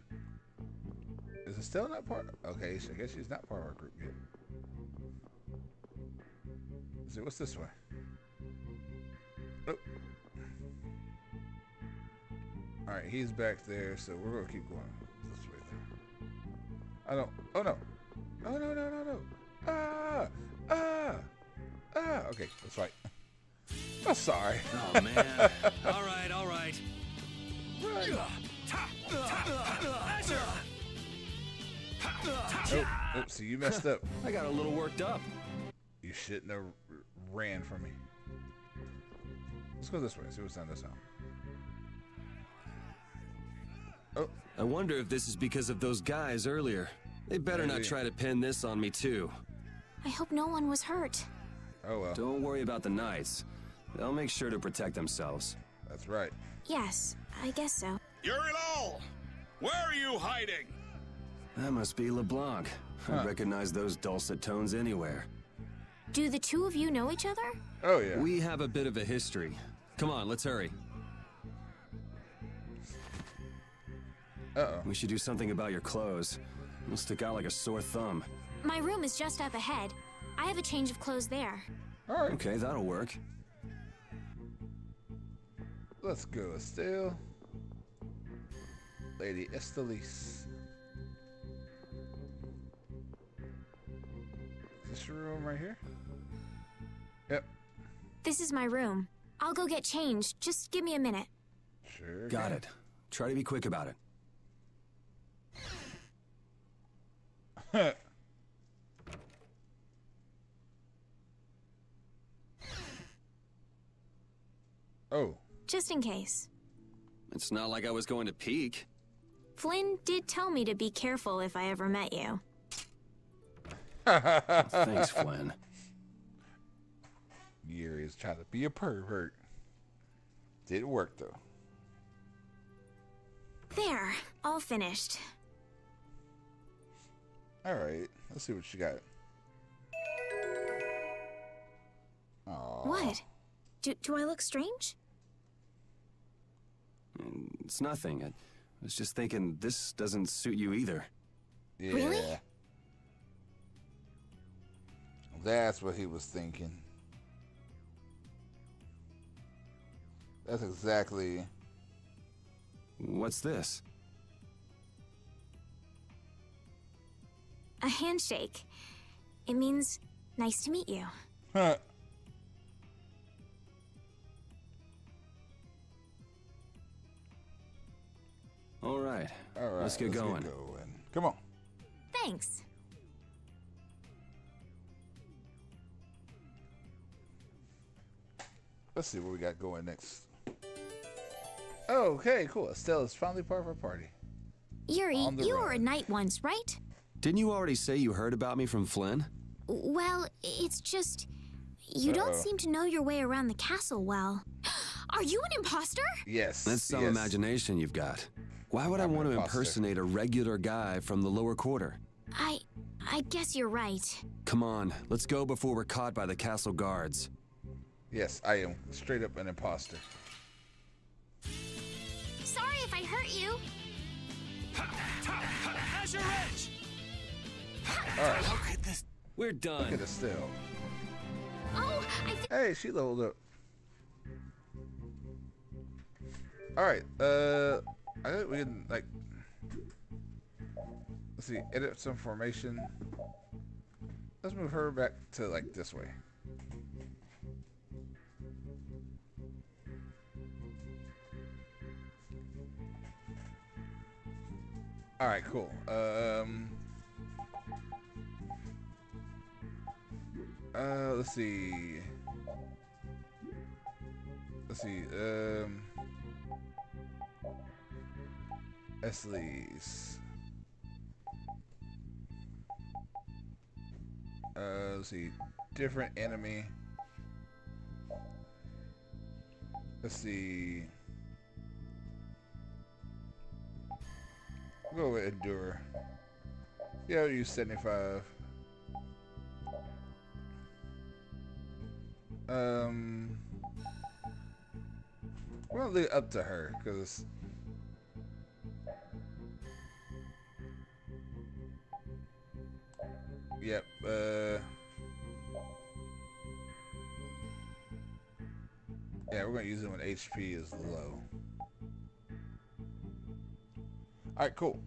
Is it still not part? Okay, so I guess she's not part of our group yet. Let's see, what's this way? Oh. All right, he's back there, so we're gonna keep going this way. Then. I don't. Oh no! Oh no no no no! Ah ah ah! Okay, let's fight. I'm sorry.
Oh man. all right, all right.
Oh, Oh, oh, so you messed up.
I got a little worked up.
You shouldn't have r- ran from me. Let's go this way. See what's on this side. Oh.
I wonder if this is because of those guys earlier. They better not try to pin this on me too.
I hope no one was hurt.
Oh well.
Don't worry about the knights. They'll make sure to protect themselves.
That's right.
Yes, I guess so.
You're it all! Where are you hiding?
That must be LeBlanc.
Huh.
I recognize those dulcet tones anywhere.
Do the two of you know each other?
Oh yeah.
We have a bit of a history. Come on, let's hurry.
Uh-oh.
We should do something about your clothes. You'll stick out like a sore thumb.
My room is just up ahead. I have a change of clothes there.
All right.
Okay, that'll work.
Let's go, Estelle. Lady Estellise. This room right here? Yep.
This is my room. I'll go get changed. Just give me a minute.
Sure.
Got
can.
it. Try to be quick about it.
oh.
Just in case.
It's not like I was going to peek.
Flynn did tell me to be careful if I ever met you.
Thanks, Flynn.
Yuri is trying to be a pervert. Didn't work though.
There, all finished.
All right. Let's see what you got. Aw.
What? Do, do I look strange?
It's nothing. I was just thinking this doesn't suit you either.
Yeah.
Really?
That's what he was thinking. That's exactly.
What's this?
A handshake. It means nice to meet you.
Huh.
All right.
All right.
Let's get going.
going. Come on.
Thanks.
Let's see what we got going next. Okay, cool. Estelle is finally part of our party.
Yuri, you
road.
were a knight once, right?
Didn't you already say you heard about me from Flynn?
Well, it's just. You don't seem to know your way around the castle well. Are you an imposter?
Yes.
That's some
yes.
imagination you've got. Why would i
I'm an
want to impersonate a regular guy from the lower quarter?
I. I guess you're right.
Come on, let's go before we're caught by the castle guards.
Yes, I am straight up an imposter.
Sorry if I hurt you.
Azure Edge!
All right.
Look at this.
We're
Look
done.
at Estelle.
Oh, I
Hey, she leveled up. All right. Uh, I think we can like. Let's see. Edit some formation. Let's move her back to like this way. All right. Cool. Um. Uh, let's see. Let's see. Um, Esley's. Uh, let's see. Different enemy. Let's see. We'll go with endure. Yeah, I'll use 75. Um, gonna leave it up to her, because... Yep, uh... Yeah, we're gonna use it when HP is low. Alright, cool.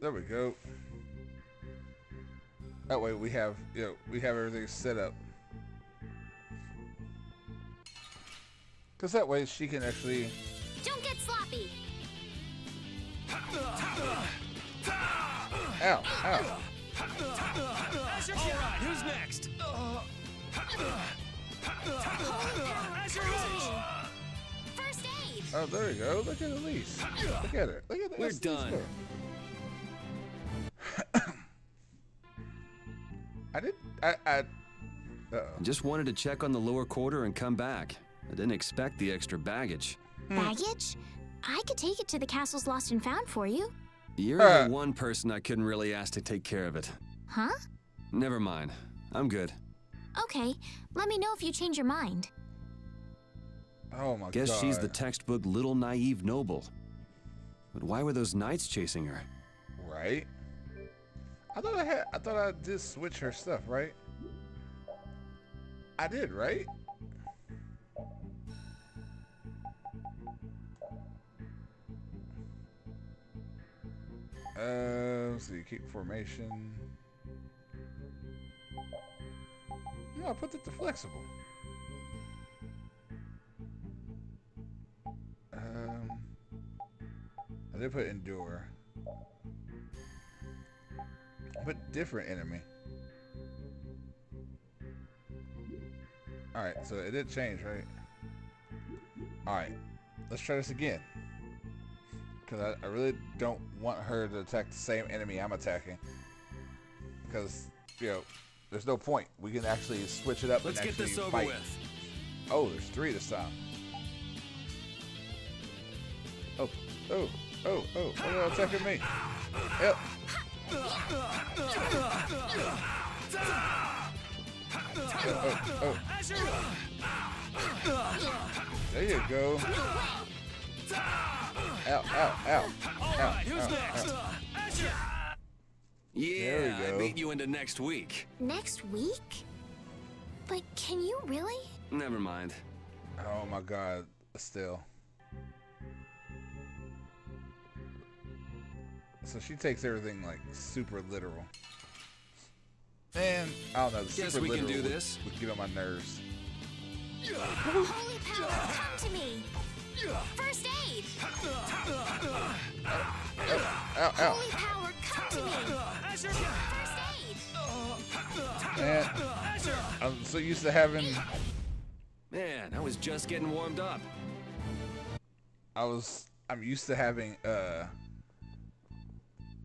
There we go. That way we have, you know, we have everything set up. Because that way she can actually...
Don't get sloppy.
Ow, ow.
All right, who's next?
First aid.
Oh, there you go. Look at Elise. Look at her. Look at that.
We're
That's- that's
done.
I did. I. I uh-oh.
Just wanted to check on the lower quarter and come back. I didn't expect the extra baggage.
Baggage? I could take it to the castle's lost and found for you.
You're
Uh.
the one person I couldn't really ask to take care of it.
Huh?
Never mind. I'm good.
Okay. Let me know if you change your mind.
Oh my
Guess
god.
she's the textbook little naive noble. But why were those knights chasing her?
Right. I thought I had. I thought I did switch her stuff, right? I did, right? Uh, let's see. Keep formation. No, I put it to flexible. Um, I did put endure. But different enemy. Alright, so it did change, right? Alright, let's try this again. Because I, I really don't want her to attack the same enemy I'm attacking. Because, you know, there's no point. We can actually switch it up
Let's get this over
fight.
with.
Oh, there's three this time. Oh, oh, oh, oh, oh, they're attacking me. Yep. Oh, oh. There you go. Ow, ow, ow.
All
ow,
right, who's
ow,
next?
ow.
Yeah,
There we
I beat you into next week.
Next week? But can you really?
Never mind.
Oh my god, still. So she takes everything like super literal. And I don't know, the
Guess
super
we can do
would-
this.
Would get on my nerves.
Holy power, come to me. First aid.
Ow, ow.
Holy power, come to me. First aid.
Man, I'm so used to having.
Man, I was just getting warmed up.
I was. I'm used to having. Uh.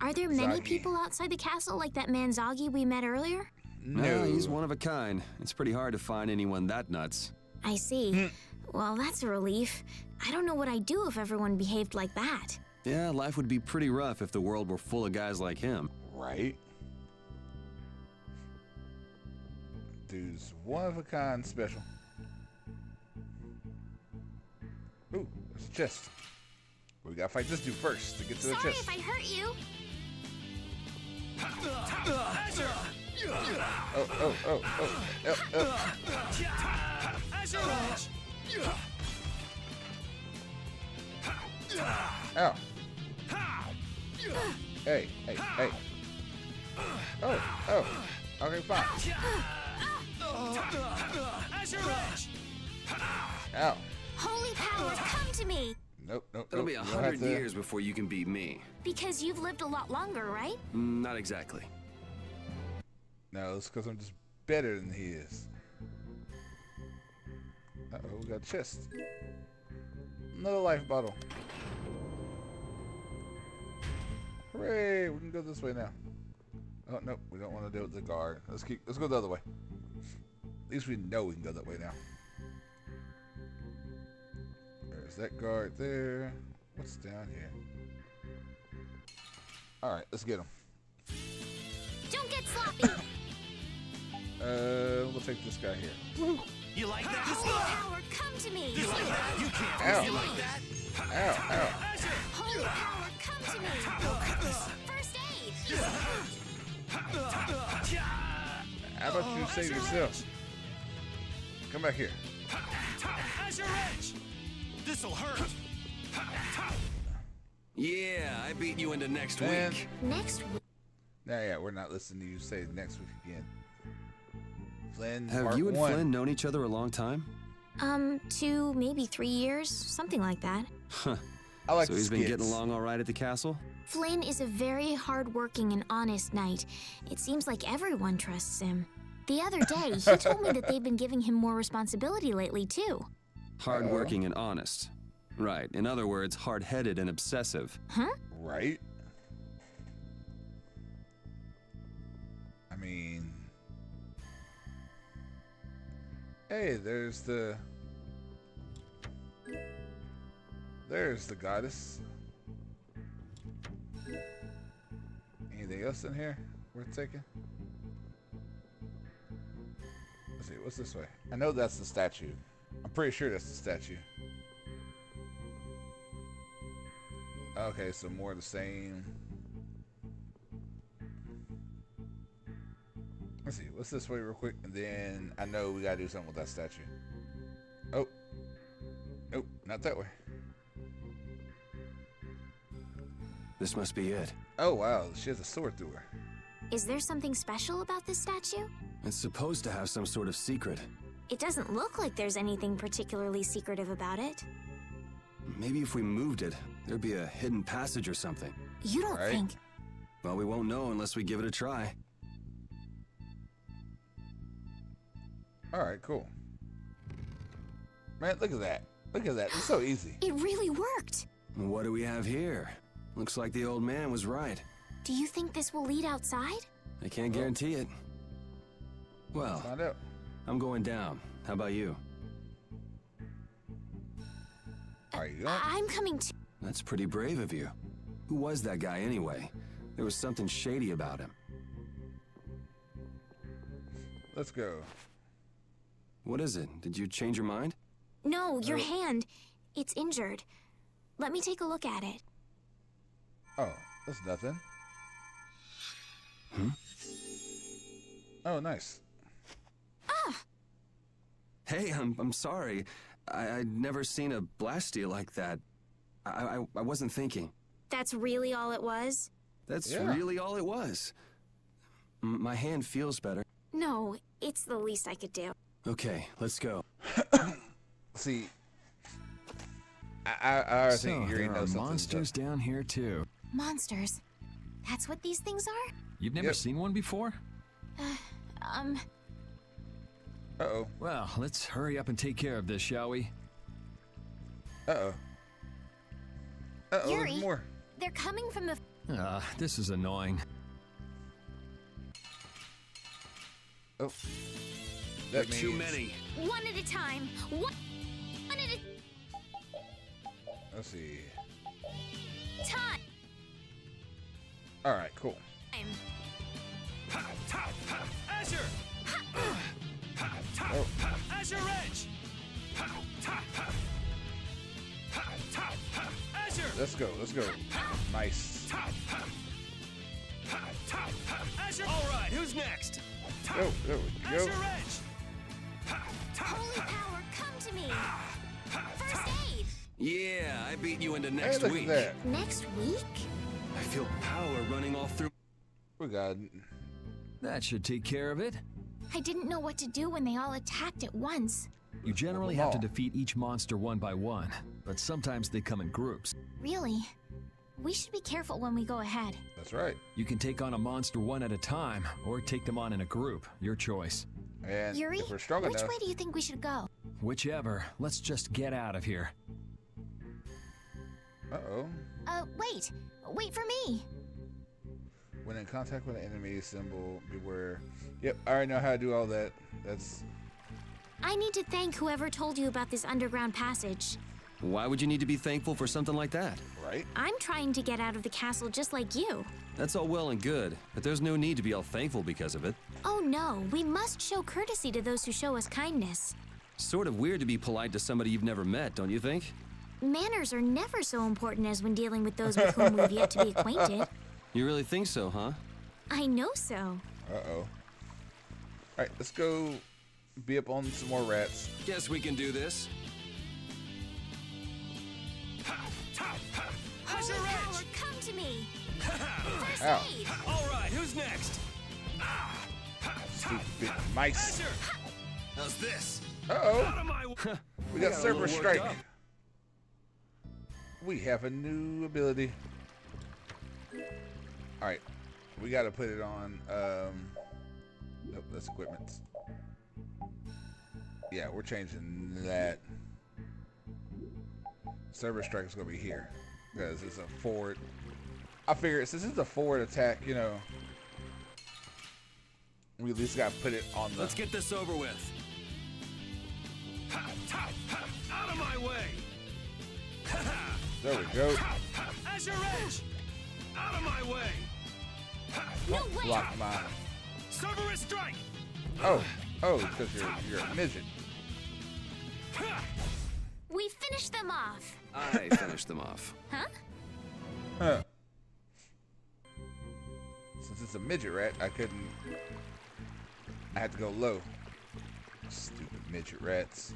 Are there many
Zagi.
people outside the castle like that man Zagi we met earlier?
No, ah, he's one of a kind. It's pretty hard to find anyone that nuts.
I see. Hmm. Well, that's a relief. I don't know what I'd do if everyone behaved like that.
Yeah, life would be pretty rough if the world were full of guys like him.
Right. Dude's one of a kind special. Ooh, there's a chest. We gotta fight this dude first to get to the chest.
Sorry if I hurt you.
Oh, oh, oh, oh. Yep, yep. Ow. Hey, hey, hey. Oh, oh. Okay, fine. Ow.
Holy power, come to me.
Nope, nope,
It'll
nope.
be a
You don't
hundred
to-
years before you can beat me.
Because you've lived a lot longer, right?
Mm, Not exactly.
No, it's because I'm just better than he is. Uh oh, we got a chest. Another life bottle. Hooray! We can go this way now. Oh no, we don't want to deal with the guard. Let's keep. Let's go the other way. At least we know we can go that way now. There's that guard there. What's down here? All right, let's get him.
Don't get sloppy.
Uh, we'll take this guy here.
You like that?
Holy power, come to me!
You like that? You can't.
Ow.
You like that?
Ow, ow.
Holy power, come to me! First aid!
How about you save yourself? Come back here.
Azure Edge! This'll hurt.
Yeah, I beat you into next
Man.
week.
Next week.
Nah, yeah, we're not listening to you say next week again. Flynn,
Have you and
one.
Flynn known each other a long time?
Um, two, maybe three years, something like that.
Huh.
I like
so
the
he's been getting along all right at the castle?
Flynn is a very hardworking and honest knight. It seems like everyone trusts him. The other day, he told me that they've been giving him more responsibility lately, too.
Hardworking and honest. Right. In other words, hard-headed and obsessive.
Huh?
Right? I mean... Hey, there's the... There's the goddess. Anything else in here worth taking? Let's see, what's this way? I know that's the statue. I'm pretty sure that's the statue. Okay, so more of the same. Let's see, what's this way real quick? And then I know we gotta do something with that statue. Oh. Nope, not that way.
This must be it.
Oh wow, she has a sword through her.
Is there something special about this statue?
It's supposed to have some sort of secret.
It doesn't look like there's anything particularly secretive about it.
Maybe if we moved it, there'd be a hidden passage or something.
You don't
Right.
think.
Well, we won't know unless we give it a try.
Alright, cool. Man, look at that. Look at that. It's so easy.
It really worked.
What do we have here? Looks like the old man was right.
Do you think this will lead outside?
I can't guarantee it. Well,
Find out.
I'm going down. How about you?
Are you
I- I'm coming to.
That's pretty brave of you. Who was that guy anyway? There was something shady about him.
Let's go.
What is it? Did you change your mind?
No, your
Oh.
hand. It's injured. Let me take a look at it.
Oh, that's nothing.
Hmm?
Oh, nice.
Hey, I'm I'm sorry. I, I'd never seen a blastia like that. I, I I wasn't thinking.
That's really all it was?
That's
Yeah.
really all it was. M- my hand feels better.
No, it's the least I could do.
Okay, let's go.
See, I, I, I already
So,
think Yuri
there are
knows something.
monsters down here too.
Monsters. That's what these things are?
You've never
Yep.
seen one before?
Um,
Uh oh.
Well, let's hurry up and take care of this, shall we?
Uh oh. Uh oh,
Yuri.
there's more.
they're coming from the.
Ah, this is annoying.
Oh.
There
That
are too many.
One at a time. One, one at a
Let's see.
time.
All right, cool. Time.
Ha, ha, ha, Azure!
Oh,
Azure Edge! Azure!
let's go. Let's go. Nice.
Azure! Alright, who's next?
Oh, there we go.
Azure Edge!
Holy power, come to me. First aid.
Yeah, I beat you into
Hey,
next
look
week.
at that.
Next week?
I feel power running all through.
We got.
That should take care of it.
I didn't know what to do when they all attacked at once.
You generally have to defeat each monster one by one, but sometimes they come in groups.
Really? We should be careful when we go ahead.
That's right.
You can take on a monster one at a time, or take them on in a group. Your choice.
And
Yuri,
if we're strong
which
enough,
way do you think we should go?
Whichever. Let's just get out of here.
uh oh.
Uh, wait. Wait for me.
When in contact with an enemy symbol, beware. Yep, I already know how to do all that. That's
I need to thank whoever told you about this underground passage.
Why would you need to be thankful for something like that?
right.
I'm trying to get out of the castle just like you.
That's all well and good, but there's no need to be all thankful because of it.
Oh no, we must show courtesy to those who show us kindness.
Sort of weird to be polite to somebody you've never met, don't you think?
Manners are never so important as when dealing with those with whom we've yet to be acquainted.
You really think so, huh?
I know so.
Uh-oh. Alright, let's go be up on some more rats.
Guess we can do this.
Holy power, come to me! First
Ow.
aid!
Alright, who's next?
Stupid mice.
How's this?
Uh-oh. we got
got a Cerberus
Strike.
up.
We have a new ability. Alright. We gotta put it on um Nope, that's equipment. Yeah, we're changing that. Cerberus Strike is gonna be here. Because it's a forward I figure since it's a forward attack, you know. We at least gotta put it on the
Let's get this over with.
Out of my way!
There we go.
Azure Edge! Out of my way!
Don't block my
Cerberus Strike!
Oh, oh, because you're you're a midget.
We finished them off.
I finished them off.
Huh?
Huh. Since it's a midget rat, I couldn't. I had to go low. Stupid midget rats.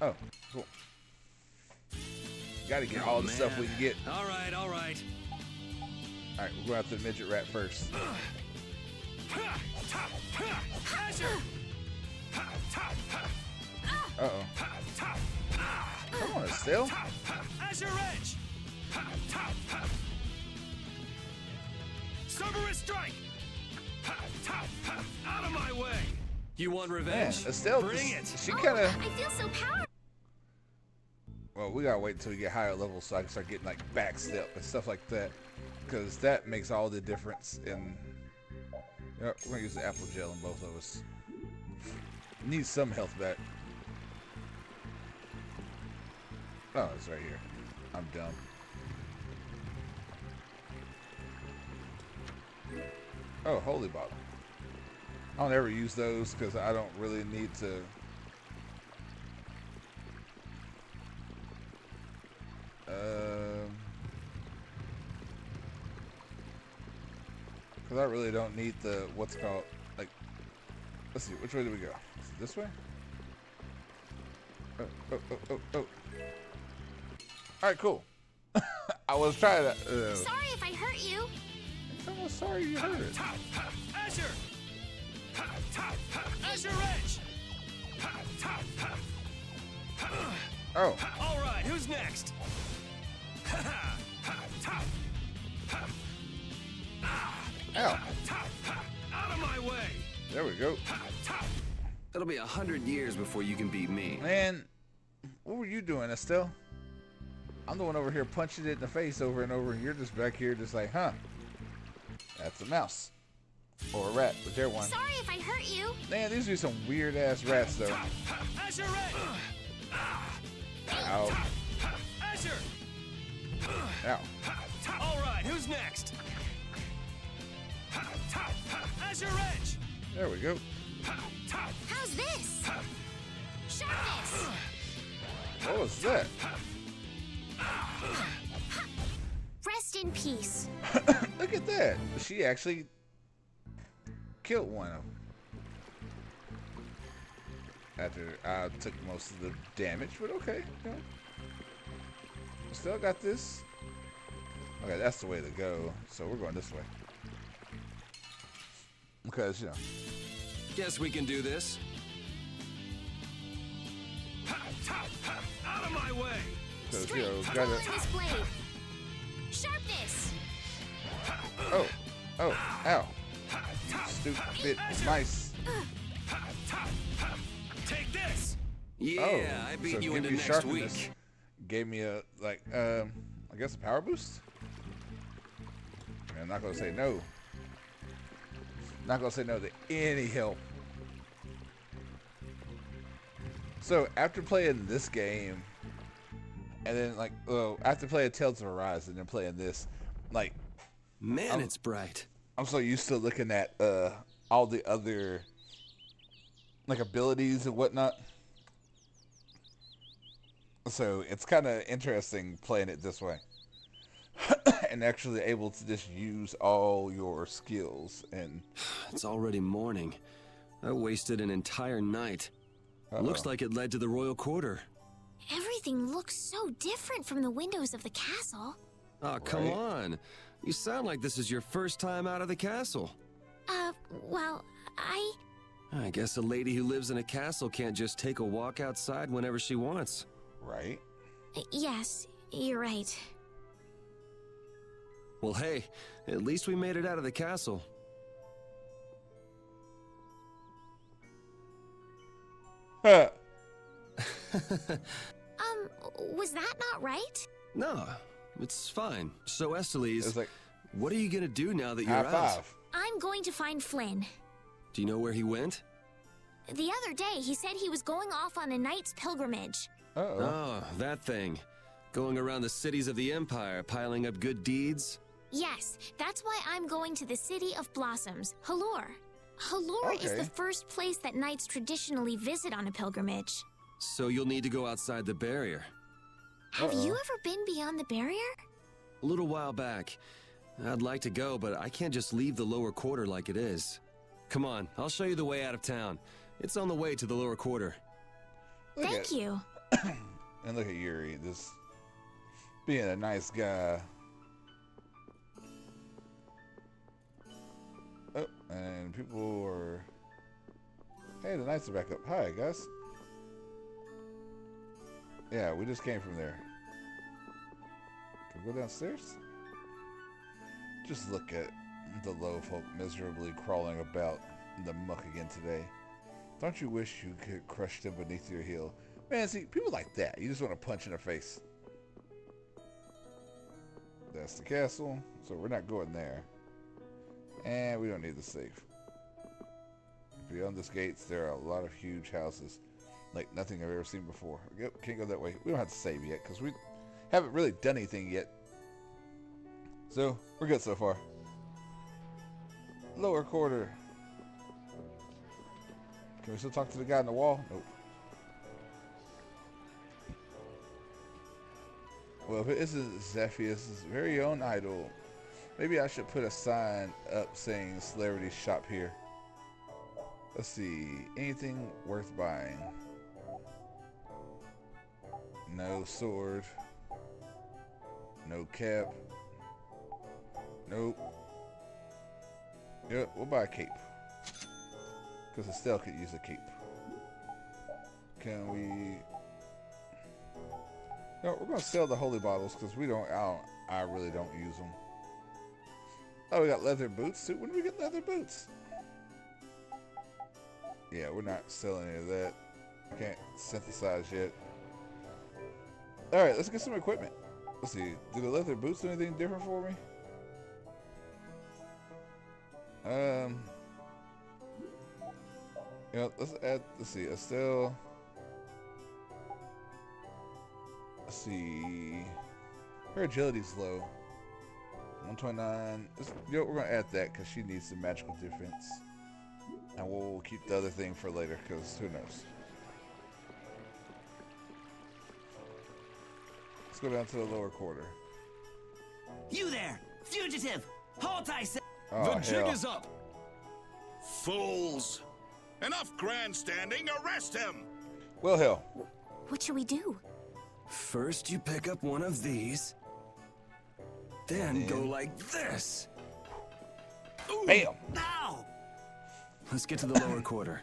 Oh, cool. Gotta get oh, all the stuff we can get.
All right, all right.
All right, we'll go after the midget rat first. Uh oh. Come on, Estelle.
Azure Edge! Cerberus Strike! Out of my way!
You want
Man,
revenge?
Estelle,
Bring it.
she kind of.
I feel so powerful.
Well, we gotta wait until we get higher levels so I can start getting like backstep and stuff like that, because that makes all the difference. In we're gonna use the apple gel in both of us. Need some health back. Oh, it's right here. I'm dumb. Oh, holy bottle. I don't ever use those because I don't really need to. Because I really don't need the what's called like. Let's see, which way do we go? Is it this way? Oh, oh, oh, oh, oh. All right, cool. I was trying to. Uh,
Sorry if I hurt you.
I'm sorry you heard it.
Azure! Azure Edge!
Oh,
Alright, who's next?
There we go.
It'll be a hundred years before you can beat me.
Man, what were you doing, Estelle? I'm the one over here punching it in the face over and over, and you're just back here just like, huh? That's a mouse. Or a rat, whichever one.
Sorry if I hurt you.
Man, these are some weird ass rats though.
Azure Edge!
Ow.
Azure!
Ow.
Alright, who's next? Azure Edge!
There we go.
How's this? Sharpness.
What was that?
Rest in peace.
Look at that. She actually killed one of them. After I took most of the damage, but okay. You know. Still got this. Okay, that's the way to go. So we're going this way. Because, you know.
Guess we can do this.
Out of my way!
Because, you know,
Strength.
gotta.
Pulling this blade. Sharpness.
Oh. Oh. Ow. You stupid mice.
Take this!
Yeah,
oh,
I beat
so
you
give
into
me
next
sharpness.
week.
Gave me a like um I guess a power boost. I'm not gonna say no. Not gonna say no to any help. So after playing this game, and then like well after playing Tales of Arise and then playing this, like
Man,
I'm-
it's bright.
I'm so used to looking at uh all the other like abilities and whatnot. So it's kind of interesting playing it this way. and actually able to just use all your skills and
It's already morning. I wasted an entire night. Looks
Uh-oh.
like it led to the royal quarter.
Everything looks so different from the windows of the castle.
Oh, come
Right.
on. You sound like this is your first time out of the castle.
Uh, well, I.
I guess a lady who lives in a castle can't just take a walk outside whenever she wants.
Right?
Yes, you're right.
Well, hey, at least we made it out of the castle.
Huh.
Um, was that not right?
No, it's fine. So, Estellise,
It's like
what are you gonna do now that you're out?
five.
I'm going to find Flynn.
Do you know where he went?
The other day, he said he was going off on a knight's pilgrimage.
Uh-oh.
Oh, that thing. Going around the cities of the Empire, piling up good deeds?
Yes, that's why I'm going to the city of blossoms, Halure. Halure is the first place that knights traditionally visit on a pilgrimage.
So you'll need to go outside the barrier.
Have you ever been beyond the barrier?
A little while back. I'd like to go, but I can't just leave the lower quarter like it is. Come on, I'll show you the way out of town. It's on the way to the lower quarter.
Look
Thank
at-
you.
And look at Yuri, just being a nice guy. Oh, and people are. Hey, the knights are back up. Hi, guys. Yeah, we just came from there. Can we go downstairs? Just look at the low folk miserably crawling about in the muck again today. Don't you wish you could crush them beneath your heel? Man, see, people like that, you just want to punch in their face. That's the castle, so we're not going there. And we don't need the safe. Beyond this gates, there are a lot of huge houses, like nothing I've ever seen before. Yep, can't go that way. We don't have to save yet, because we haven't really done anything yet. So, we're good so far. Lower quarter. Can we still talk to the guy in the wall? Nope. Well, if it isn't very own idol, maybe I should put a sign up saying celebrity shop here. Let's see, anything worth buying? No sword. No cap. Nope. Yep, we'll buy a cape. Because Estelle could use a cape. Can we... No, we're gonna sell the holy bottles because we don't. I don't. I really don't use them. Oh, we got leather boots too. When do we get leather boots? Yeah, we're not selling any of that. Can't synthesize yet. All right, let's get some equipment. Let's see. Do the leather boots do anything different for me? Um. Yeah, let's add. Let's see. Estelle. Let's see. Her agility's low. 129. Let's, you know, we're gonna add that because she needs some magical defense. And we'll keep the other thing for later because who knows. Let's go down to the lower quarter.
You there! Fugitive! Halt, I say!
Oh,
the jig
hell.
is up. Fools! Enough grandstanding. Arrest him.
Well, hell.
What should we do?
First, you pick up one of these. Then go like this.
Bam!
Now!
Let's get to the lower quarter.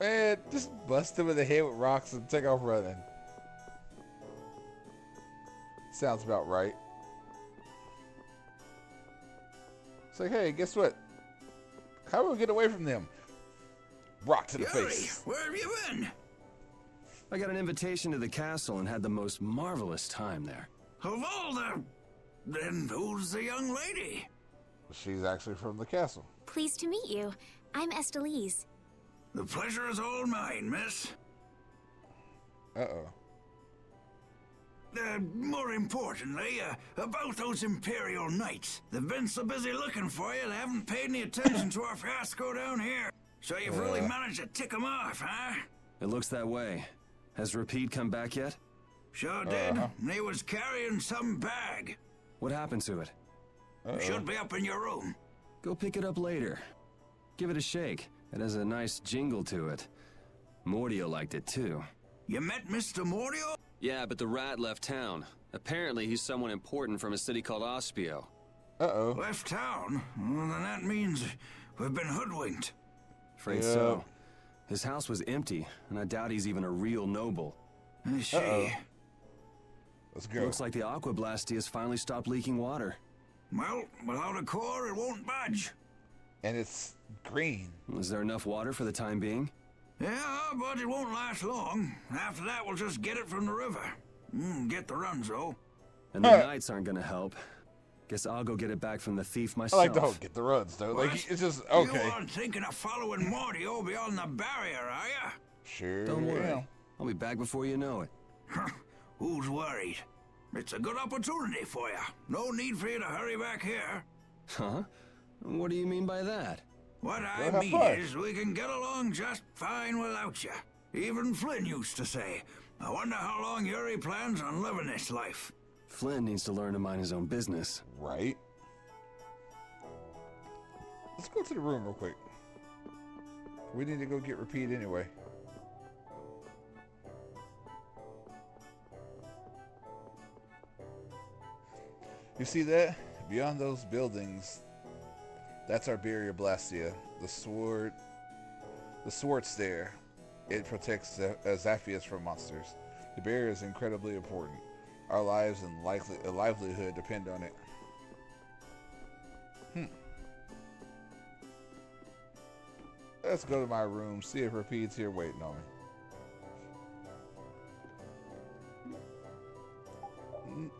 Man, just bust him in the head with rocks and take off running. Sounds about right. It's like, hey, guess what? How do we get away from them? Rock to the
Yuri,
face.
where have you been?
I got an invitation to the castle and had the most marvelous time there.
Of all the... Then who's the young lady?
She's actually from the castle.
Pleased to meet you. I'm Estellise.
The pleasure is all mine, miss.
Uh-oh.
uh, more importantly, uh, about those Imperial Knights. They've been so busy looking for you, they haven't paid any attention to our fiasco down here. So you've really
Uh.
managed to tick them off, huh?
It looks that way. Has Repede come back yet?
Sure did.
Uh-huh.
He was carrying some bag.
What happened to it?
Should be up in your room.
Go pick it up later. Give it a shake. It has a nice jingle to it. Mordio liked it too.
You met Mr. Mordio?
Yeah, but the rat left town. Apparently, he's someone important from a city called Aspio.
Uh-oh.
Left town? Well, then that means we've been hoodwinked.
Afraid so. His house was empty, and I doubt he's even a real noble.
I see.
Uh-oh. Let's go.
Looks like the Aqua Blastia has finally stopped leaking water.
Well, without a core, it won't budge.
And it's green.
Is there enough water for the time being?
Yeah, but it won't last long. After that, we'll just get it from the river. Mm, get the runs, though.
And the knights aren't gonna help. Guess I'll go get it back from the thief
I
myself.
like the whole get the runs though. Like it's just
You aren't thinking of following Mordio beyond the barrier, are you?
Sure.
Don't worry.
am.
I'll be back before you know it.
Who's worried? It's a good opportunity for you. No need for you to hurry back here.
Huh? What do you mean by that?
What I
have
mean
fun.
is we can get along just fine without you. Even Flynn used to say, I wonder how long Yuri plans on living this life.
Flynn needs to learn to mind his own business.
Right. Let's go to the room real quick. We need to go get Repede anyway. You see that? Beyond those buildings, that's our barrier Blastia. The sword, the sword's there. It protects uh, Zaphias from monsters. The barrier is incredibly important. Our lives and likely, uh, livelihood depend on it. Hmm. Let's go to my room, see if Repede's here waiting on me.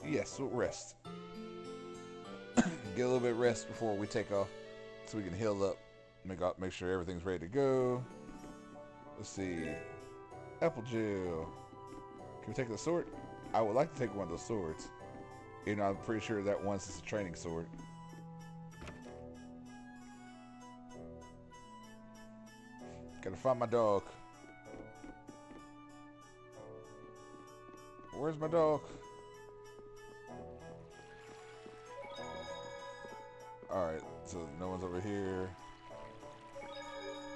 Yes, rest. Get a little bit rest before we take off so we can heal up. Make, up, make sure everything's ready to go. Let's see. Apple gel. Can we take the sword? I would like to take one of those swords. You know, I'm pretty sure that one's just a training sword. Gotta find my dog. Where's my dog? Alright, so no one's over here.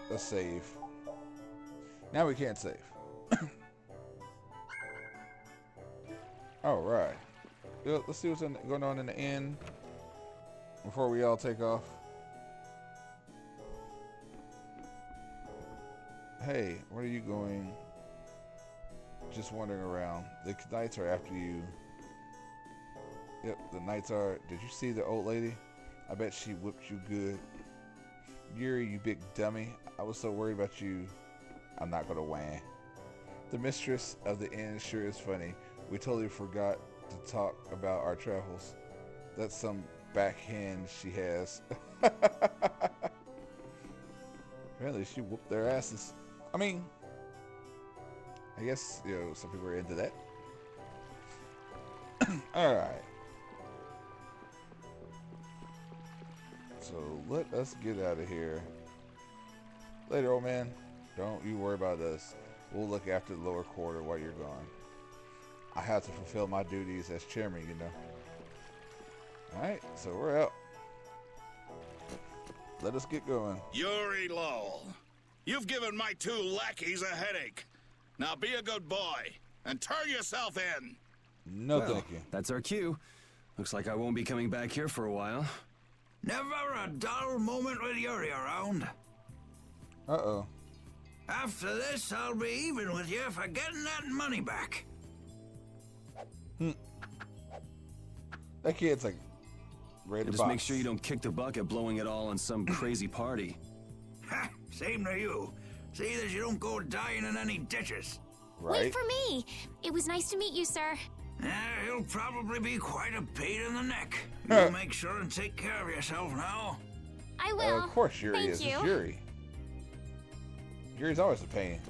Let's save. Now we can't save. Alright. Let's see what's in, going on in the inn before we all take off. Hey, where are you going? Just wandering around. The knights are after you. Yep, the knights are. Did you see the old lady? I bet she whipped you good. Yuri, you big dummy. I was so worried about you. I'm not gonna whang. The mistress of the inn sure is funny. We totally forgot to talk about our travels. That's some backhand she has. Apparently she whooped their asses. I mean, I guess, you know, some people are into that. Alright. So let us get out of here. Later, old man. Don't you worry about us. We'll look after the lower quarter while you're gone. I have to fulfill my duties as chairman, you know. Alright, so we're out. Let us get going.
Yuri Lowell, you've given my two lackeys a headache. Now be a good boy and turn yourself in.
No,
Well,
thank you.
That's our cue. Looks like I won't be coming back here for a while.
Never a dull moment with Yuri around.
Uh-oh.
After this, I'll be even with you for getting that money back. Hmm.
That kid's like ready to
Just
box.
make sure you don't kick the bucket blowing it all on some crazy party.
Ha! Same to you. See that you don't go dying in any ditches. Right?
Wait for me. It was nice to meet you, sir.
Yeah, he'll probably be quite a pain in the neck. You make sure and take care of yourself now.
I
Uh,
will.
of course Yuri
Thank
is.
you.
It's Yuri. Yuri's always a pain.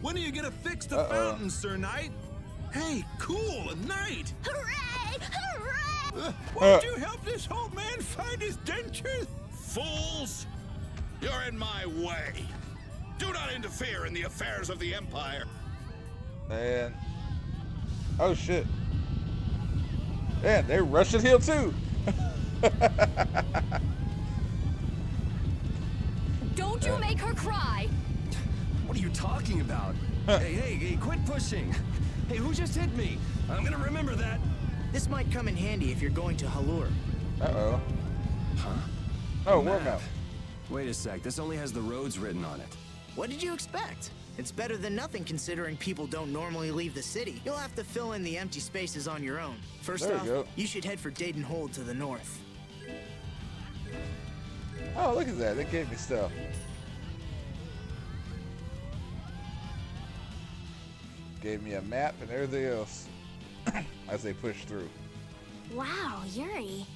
When are you gonna fix the
Uh-oh.
fountain, Sir Knight? Hey, cool, a knight!
Hooray! Hooray!
Uh, won't you help this old man find his dentures?
Fools! You're in my way. Do not interfere in the affairs of the Empire.
And oh shit. Man, they're rushing hill too.
Don't you make her cry!
What are you talking about? hey, hey, hey, quit pushing! Hey, who just hit me? I'm gonna remember that.
This might come in handy if you're going to Halure.
Uh-oh.
Huh?
Oh, war map.
Wait a sec, this only has the roads written on it.
What did you expect? It's better than nothing considering people don't normally leave the city. You'll have to fill in the empty spaces on your own. First
There
off,
go.
you should head for Deidon Hold to the north.
Oh, look at that. They gave me stuff. Gave me a map and everything else as they push through.
Wow, Yuri.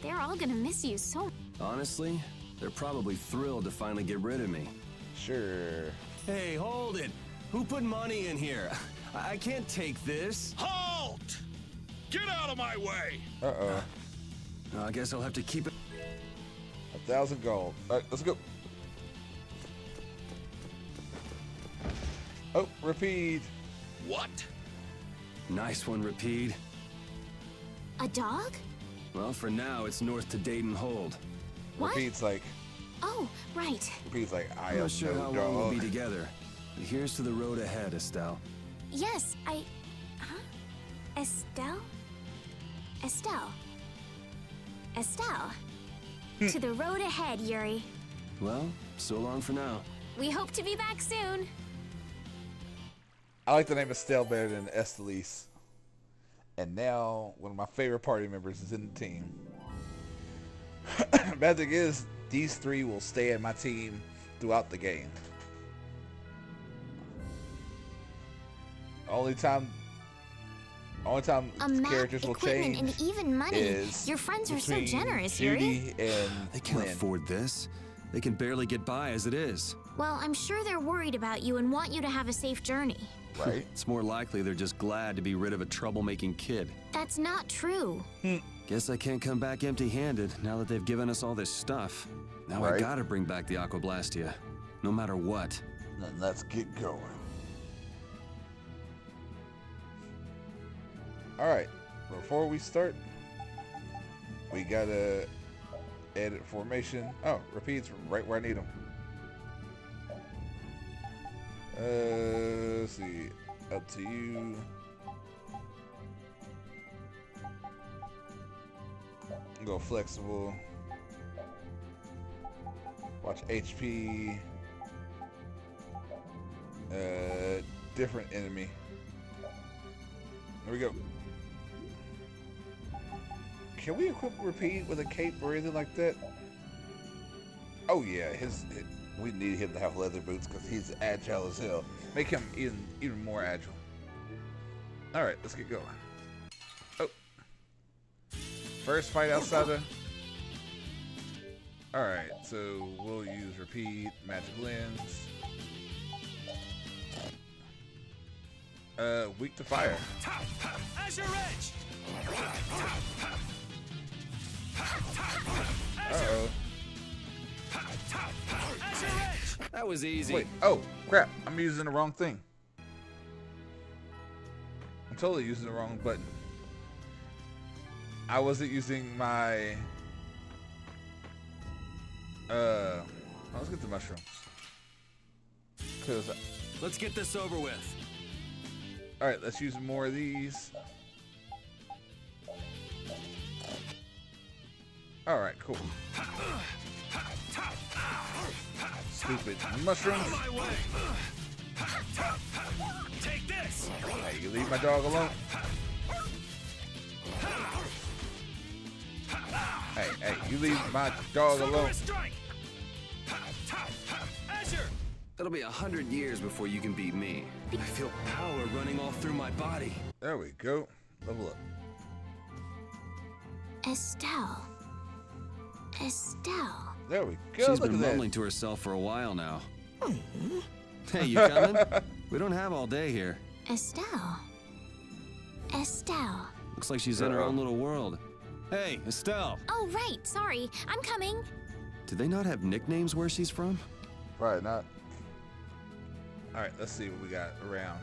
They're all gonna miss you so
Honestly, they're probably thrilled to finally get rid of me.
Sure.
Hey, hold it! Who put money in here? I I can't take this.
Halt! Get out of my way!
Uh-oh.
I guess I'll have to keep it.
A thousand gold. All right, let's go. Oh, Repede.
What?
Nice one, Repede.
A dog?
Well, for now, it's north to Deidon Hold.
What?
Repede's like,
Oh, right.
Repede's like, I
I'm
am
not sure
no
how long we'll be together. But here's to the road ahead, Estelle.
Yes, I. Huh? Estelle? Estelle. Estelle. Hmm. to the road ahead, Yuri.
Well, so long for now.
We hope to be back soon.
I like the name Estelle better than Estellise. And now, one of my favorite party members is in the team. Bad thing is, these three will stay in my team throughout the game. Only time, only time
A map,
characters will change
and even money.
is
Your friends are so
between
generous, Yuri.
Judy and
They can't
Flynn.
afford this. They can barely get by as it is.
Well, I'm sure they're worried about you and want you to have a safe journey.
Right?
It's more likely they're just glad to be rid of a troublemaking kid.
That's not true. Hmm.
Guess I can't come back empty-handed now that they've given us all this stuff. Now I
Right.
gotta bring back the Aquablastia, no matter what.
Then let's get going. All right, before we start, we gotta edit formation. Oh, Repede's right where I need them. Uh, let's see, up to you. Go flexible. Watch HP. Uh, different enemy. There we go. Can we equip Repede with a cape or anything like that? Oh yeah, his, we need him to have leather boots because he's agile as hell. Make him even even more agile. All right, let's get going. Oh, first fight outside of. All right, so we'll use Repede, Magic Lens. Uh, weak to fire.
Azure Edge!
Uh-oh.
Edge!
That was easy.
Wait, oh, crap. I'm using the wrong thing. I'm totally using the wrong button. I wasn't using my... Uh, let's get the mushrooms. Cause,
Let's get this over with.
all right, let's use more of these. All right, cool. Stupid mushrooms.
Take this!
Hey, you leave my dog alone. Hey, hey, you leave my dog alone.
Thunderous strike! Azure!
It'll be a hundred years before you can beat me. I feel power running all through my body.
There we go. Level up.
Estelle. Estelle.
There we go.
She's
Look
been
at that.
mumbling to herself for a while now. Mm-hmm. hey, you coming? We don't have all day here.
Estelle. Estelle.
Looks like she's in her own little world. Hey, Estelle!
Oh, right. Sorry. I'm coming.
Do they not have nicknames where she's from?
Probably not. All right, let's see what we got around.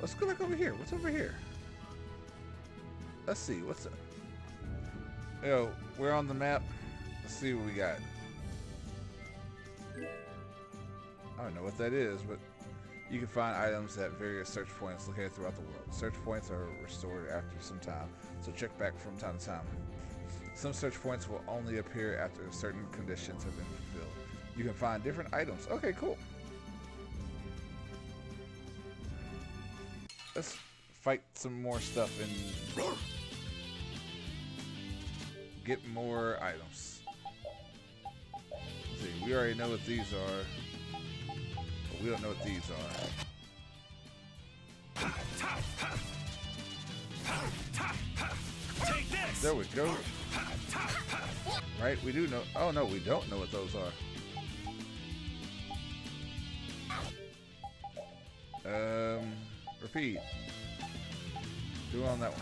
Let's go look over here. What's over here? Let's see. What's up? Yo, we're on the map. Let's see what we got. I don't know what that is, but you can find items at various search points located throughout the world. Search points are restored after some time, so check back from time to time. Some search points will only appear after certain conditions have been fulfilled. You can find different items. Okay, cool. Let's fight some more stuff and get more items. Let's see, we already know what these are, but we don't know what these are.
Take this!
There we go. Right, we do know. Oh no, we don't know what those are. Um, Repede. Do it on that one.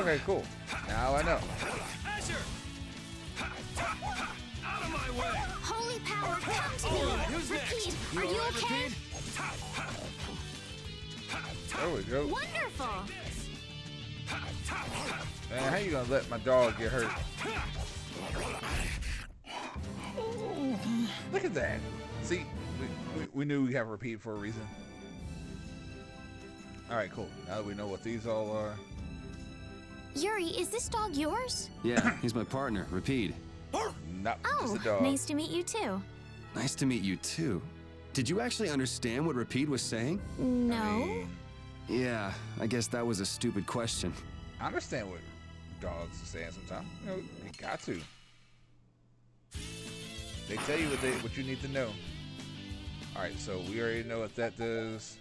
Okay, cool. Now I know.
Azure! Out of my way!
Holy power, come to me.
right, who's?
Repede.
You
Are
all
you okay?
Repede?
There we go.
Wonderful.
Man, how you gonna let my dog get hurt? Look at that. See, we, we, we knew we have Repede for a reason. All right, cool. Now that we know what these all are.
Yuri, is this dog yours?
Yeah, he's my partner, Repede.
Nope, oh, just
Oh,
a dog.
nice to meet you too.
Nice to meet you too. Did you actually understand what Repede was saying?
No.
Yeah, I guess that was a stupid question.
I understand what dogs are saying sometimes. You know, you got to. They tell you what they what you need to know. All right, so we already know what that does.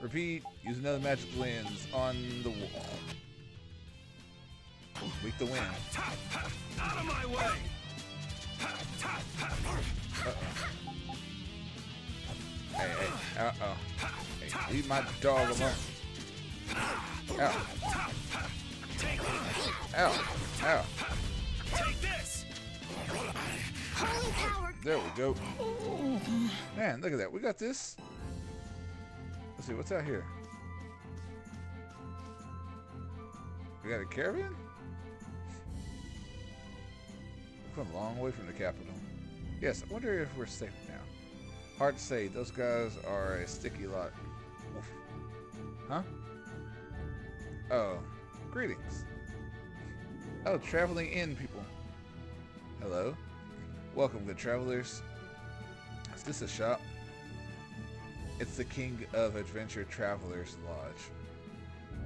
Repede. Use another magic lens on the wall. Weak the wind.
Out of my way!
Hey, hey, uh oh. Hey, leave my dog alone. Ow. Ow. Ow.
Take this!
There we go. Man, look at that. We got this. Let's see, what's out here? We got a caravan? We've come a long way from the capital. Yes, I wonder if we're safe. Hard to say. Those guys are a sticky lot. Oof. Huh? Oh, greetings. Oh, traveling in people. Hello. Welcome, good travelers. Is this a shop? It's the King of Adventure Travelers Lodge.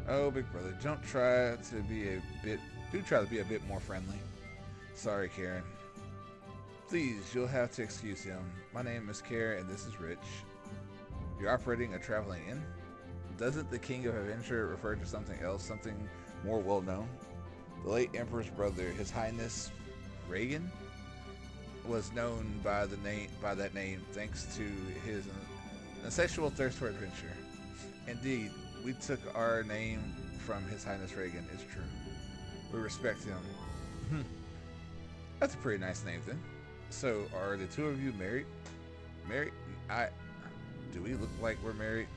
Oh, big brother, don't try to be a bit. Do try to be a bit more friendly. Sorry, Karen. Please, you'll have to excuse him. My name is Karen, and this is Rich. You're operating a traveling inn? Doesn't the King of Adventure refer to something else, something more well known? The late Emperor's brother, His Highness Reagan, was known by the name by that name thanks to his insatiable thirst for adventure. Indeed, we took our name from His Highness Reagan. It's true. We respect him. Hmm. That's a pretty nice name then. So, are the two of you married? Married? I. Do we look like we're married?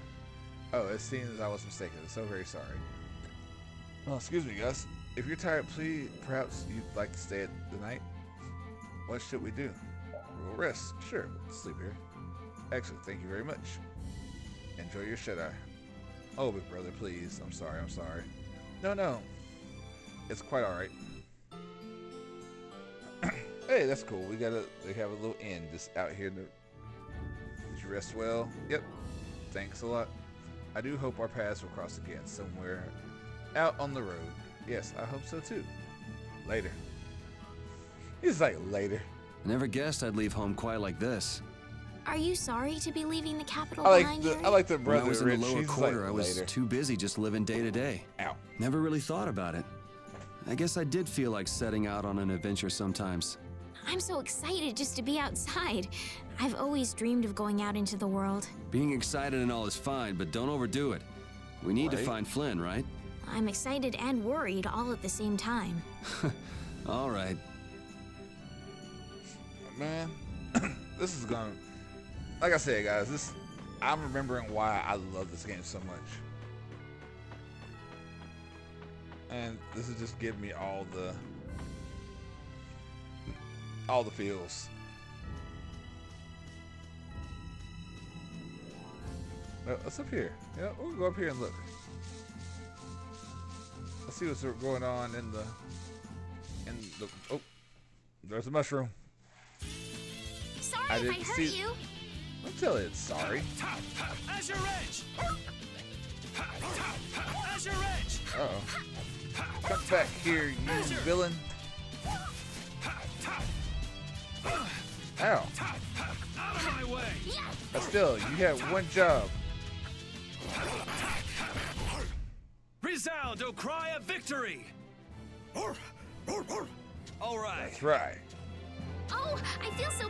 Oh, it seems I was mistaken. So very sorry. Well, excuse me, Gus. If you're tired, please, perhaps you'd like to stay at the night. What should we do? We'll rest. Sure, we'll sleep here. Excellent. Thank you very much. Enjoy your shut eye. Oh, big brother, please. I'm sorry. I'm sorry. No, no. It's quite all right. hey, that's cool. We got a. They have a little inn just out here. To, did you rest well? Yep. Thanks a lot. I do hope our paths will cross again somewhere out on the road. Yes, I hope so too. Later. He's like later.
I never guessed I'd leave home quite like this.
Are you sorry to be leaving the capital
I like
behind,
the
Yuri?
I like the
When I was in
Rich.
the lower quarter,
like
I was
later.
too busy just living day to day.
Ow.
Never really thought about it. I guess I did feel like setting out on an adventure sometimes.
I'm so excited just to be outside. I've always dreamed of going out into the world.
Being excited and all is fine, but don't overdo it. We need to find Flynn, right?
I'm excited and worried all at the same time.
All right.
Man, this is gonna. Like I said, guys, this. I'm remembering why I love this game so much. And this is just giving me all the. All the feels. Well, what's up here? Yeah, we'll go up here and look. Let's see what's going on in the. In the. Oh, there's a mushroom.
Sorry
I
if I
didn't
hurt
see-
you.
Don't tell it it's sorry.
Azure Edge! Azure Edge!
Uh oh. Come back here, you villain. Ow.
Out of my way!
But still, you have one job.
Resound, O cry of victory! All right.
That's right.
Oh, I feel so.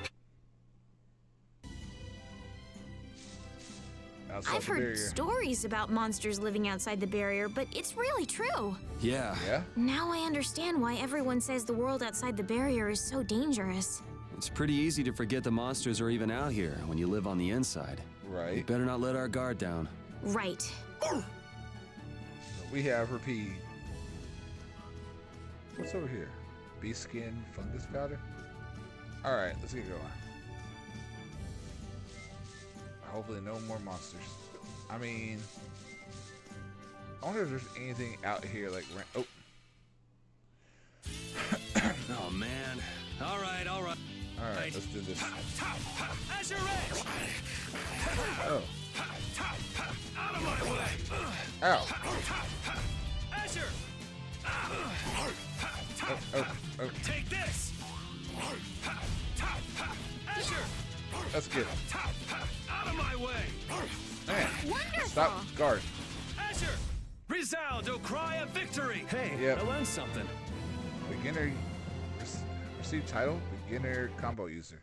Outside
I've heard stories about monsters living outside the barrier, but it's really true.
Yeah.
Yeah?
Now I understand why everyone says the world outside the barrier is so dangerous.
It's pretty easy to forget the monsters are even out here when you live on the inside. Right. We
Right.
better not let our guard down.
Right.
We have Repede. What's over here? Bee skin fungus powder? Alright, let's get going. Hopefully no more monsters. I mean I wonder if there's anything out here like ra- oh
Oh man. All right, all right.
Alright, let's do this.
Azure Edge!
Oh.
Out of my way!
Ow.
Azure!
Oh, oh, oh.
Take this! Azure!
That's good.
Out of my way!
Man.
Wonderful.
Stop guard.
Azure! Resound, O cry of victory!
Hey,
Yep.
I learned something.
Beginner rec- receive title, beginner combo user.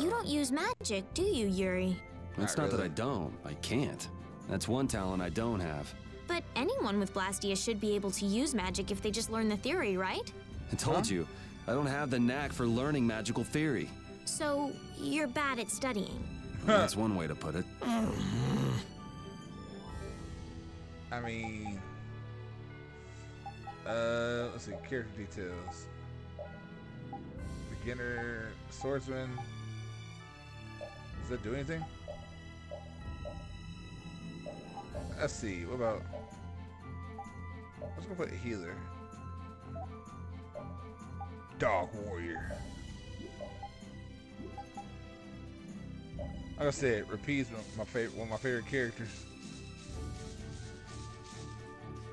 You don't use magic, do you, Yuri?
It's
Not
not, that I don't. I can't. That's one talent I don't have.
But anyone with Blastia should be able to use magic if they just learn the theory, right?
I told you, I don't have the knack for learning magical theory.
So, you're bad at studying.
That's one way to put it.
I mean, uh, let's see, character details. Beginner swordsman. Does that do anything? Let's see. What about? Let's go put healer. Dog warrior. Like I said, Repede's my favorite, one of my favorite characters.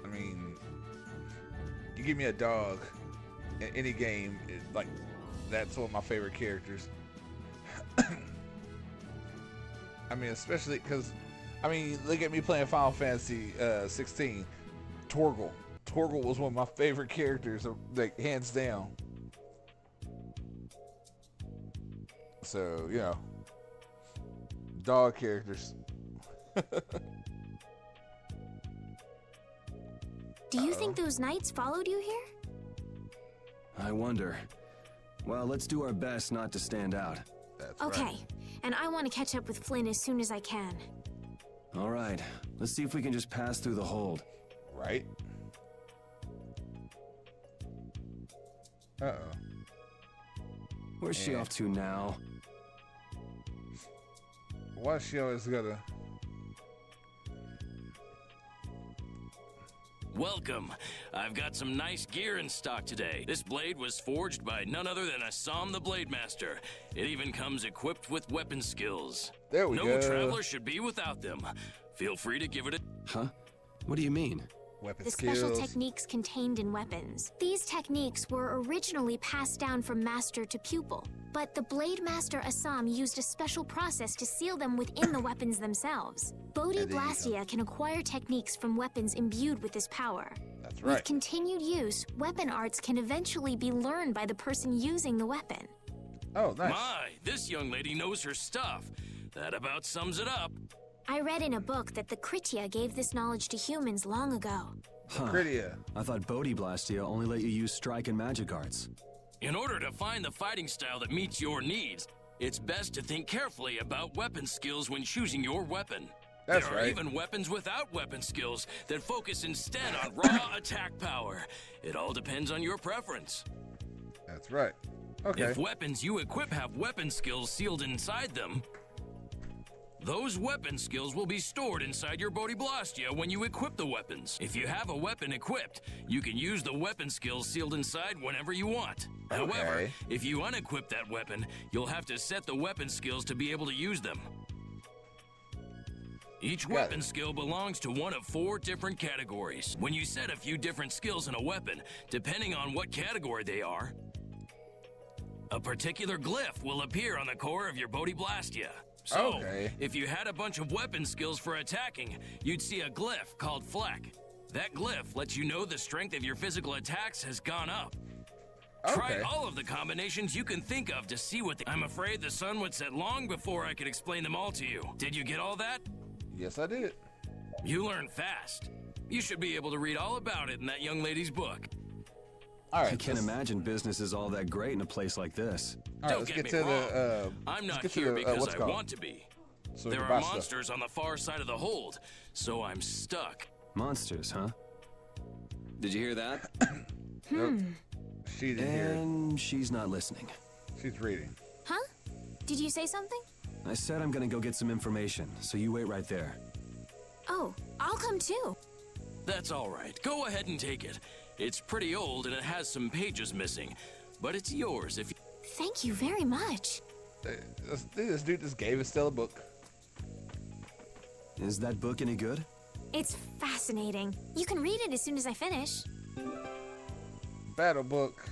I mean, give me a dog in any game, it, like that's one of my favorite characters. I mean, especially because, I mean, look at me playing Final Fantasy uh, 16. Torgal. Torgal was one of my favorite characters, uh, like hands down. So you know, dog characters.
Do you think those knights followed you here?
I wonder. Well, let's do our best not to stand out.
That's
Okay, and I want to catch up with Flynn as soon as I can.
All right, let's see if we can just pass through the hold.
Right? Uh oh.
Where's she off to now?
Why she always gotta?
Welcome. I've got some nice gear in stock today. This blade was forged by none other than Assam the Blade Master. It even comes equipped with weapon skills.
There we
no
go.
No traveler should be without them. Feel free to give it a.
Huh? What do you mean?
Weapon
The special techniques contained in weapons. These techniques were originally passed down from master to pupil, but the Blade Master Assam used a special process to seal them within the weapons themselves. Bodhi
And there you go.
Blastia can acquire techniques from weapons imbued with this power.
That's
With continued use, weapon arts can eventually be learned by the person using the weapon.
Oh, nice.
My, this young lady knows her stuff. That about sums it up.
I read in a book that the Kritia gave this knowledge to humans long ago.
Huh.
Critia.
I thought Bodhi Blastia only let you use strike and magic arts.
In order to find the fighting style that meets your needs, it's best to think carefully about weapon skills when choosing your weapon.
That's
there are
right.
even weapons without weapon skills that focus instead on raw attack power. It all depends on your preference.
That's right. Okay.
If weapons you equip have weapon skills sealed inside them, those weapon skills will be stored inside your Bodhi Blastia when you equip the weapons. If you have a weapon equipped, you can use the weapon skills sealed inside whenever you want. However, if you unequip that weapon, you'll have to set the weapon skills to be able to use them. Each weapon skill belongs to one of four different categories. When you set a few different skills in a weapon, depending on what category they are, a particular glyph will appear on the core of your Bodhi Blastia. So, oh.
Okay.
if you had a bunch of weapon skills for attacking, you'd see a glyph called Fleck. That glyph lets you know the strength of your physical attacks has gone up. Try all of the combinations you can think of to see what the- I'm afraid the sun would set long before I could explain them all to you. Did you get all that?
Yes, I did.
You learn fast. You should be able to read all about it in that young lady's book.
All right.
I can't imagine business is all that great in a place like this.
All right,
Don't
let's
get
get
me
to
wrong.
the. Uh,
I'm
let's
not
get to
here
the, uh,
because
what's
I
called.
want to be.
So we
there are
buy stuff.
monsters on the far side of the hold, so I'm stuck.
Monsters, huh?
Did you hear that?
Nope. She didn't hear.
And she's not listening.
She's reading.
Huh? Did you say something?
I said I'm gonna go get some information, so you wait right there.
Oh, I'll come too.
That's all right. Go ahead and take it. It's pretty old and it has some pages missing, but it's yours if you...
Thank you very much.
This, this dude just gave us still a book.
Is that book any good?
It's fascinating. You can read it as soon as I finish.
Battle book.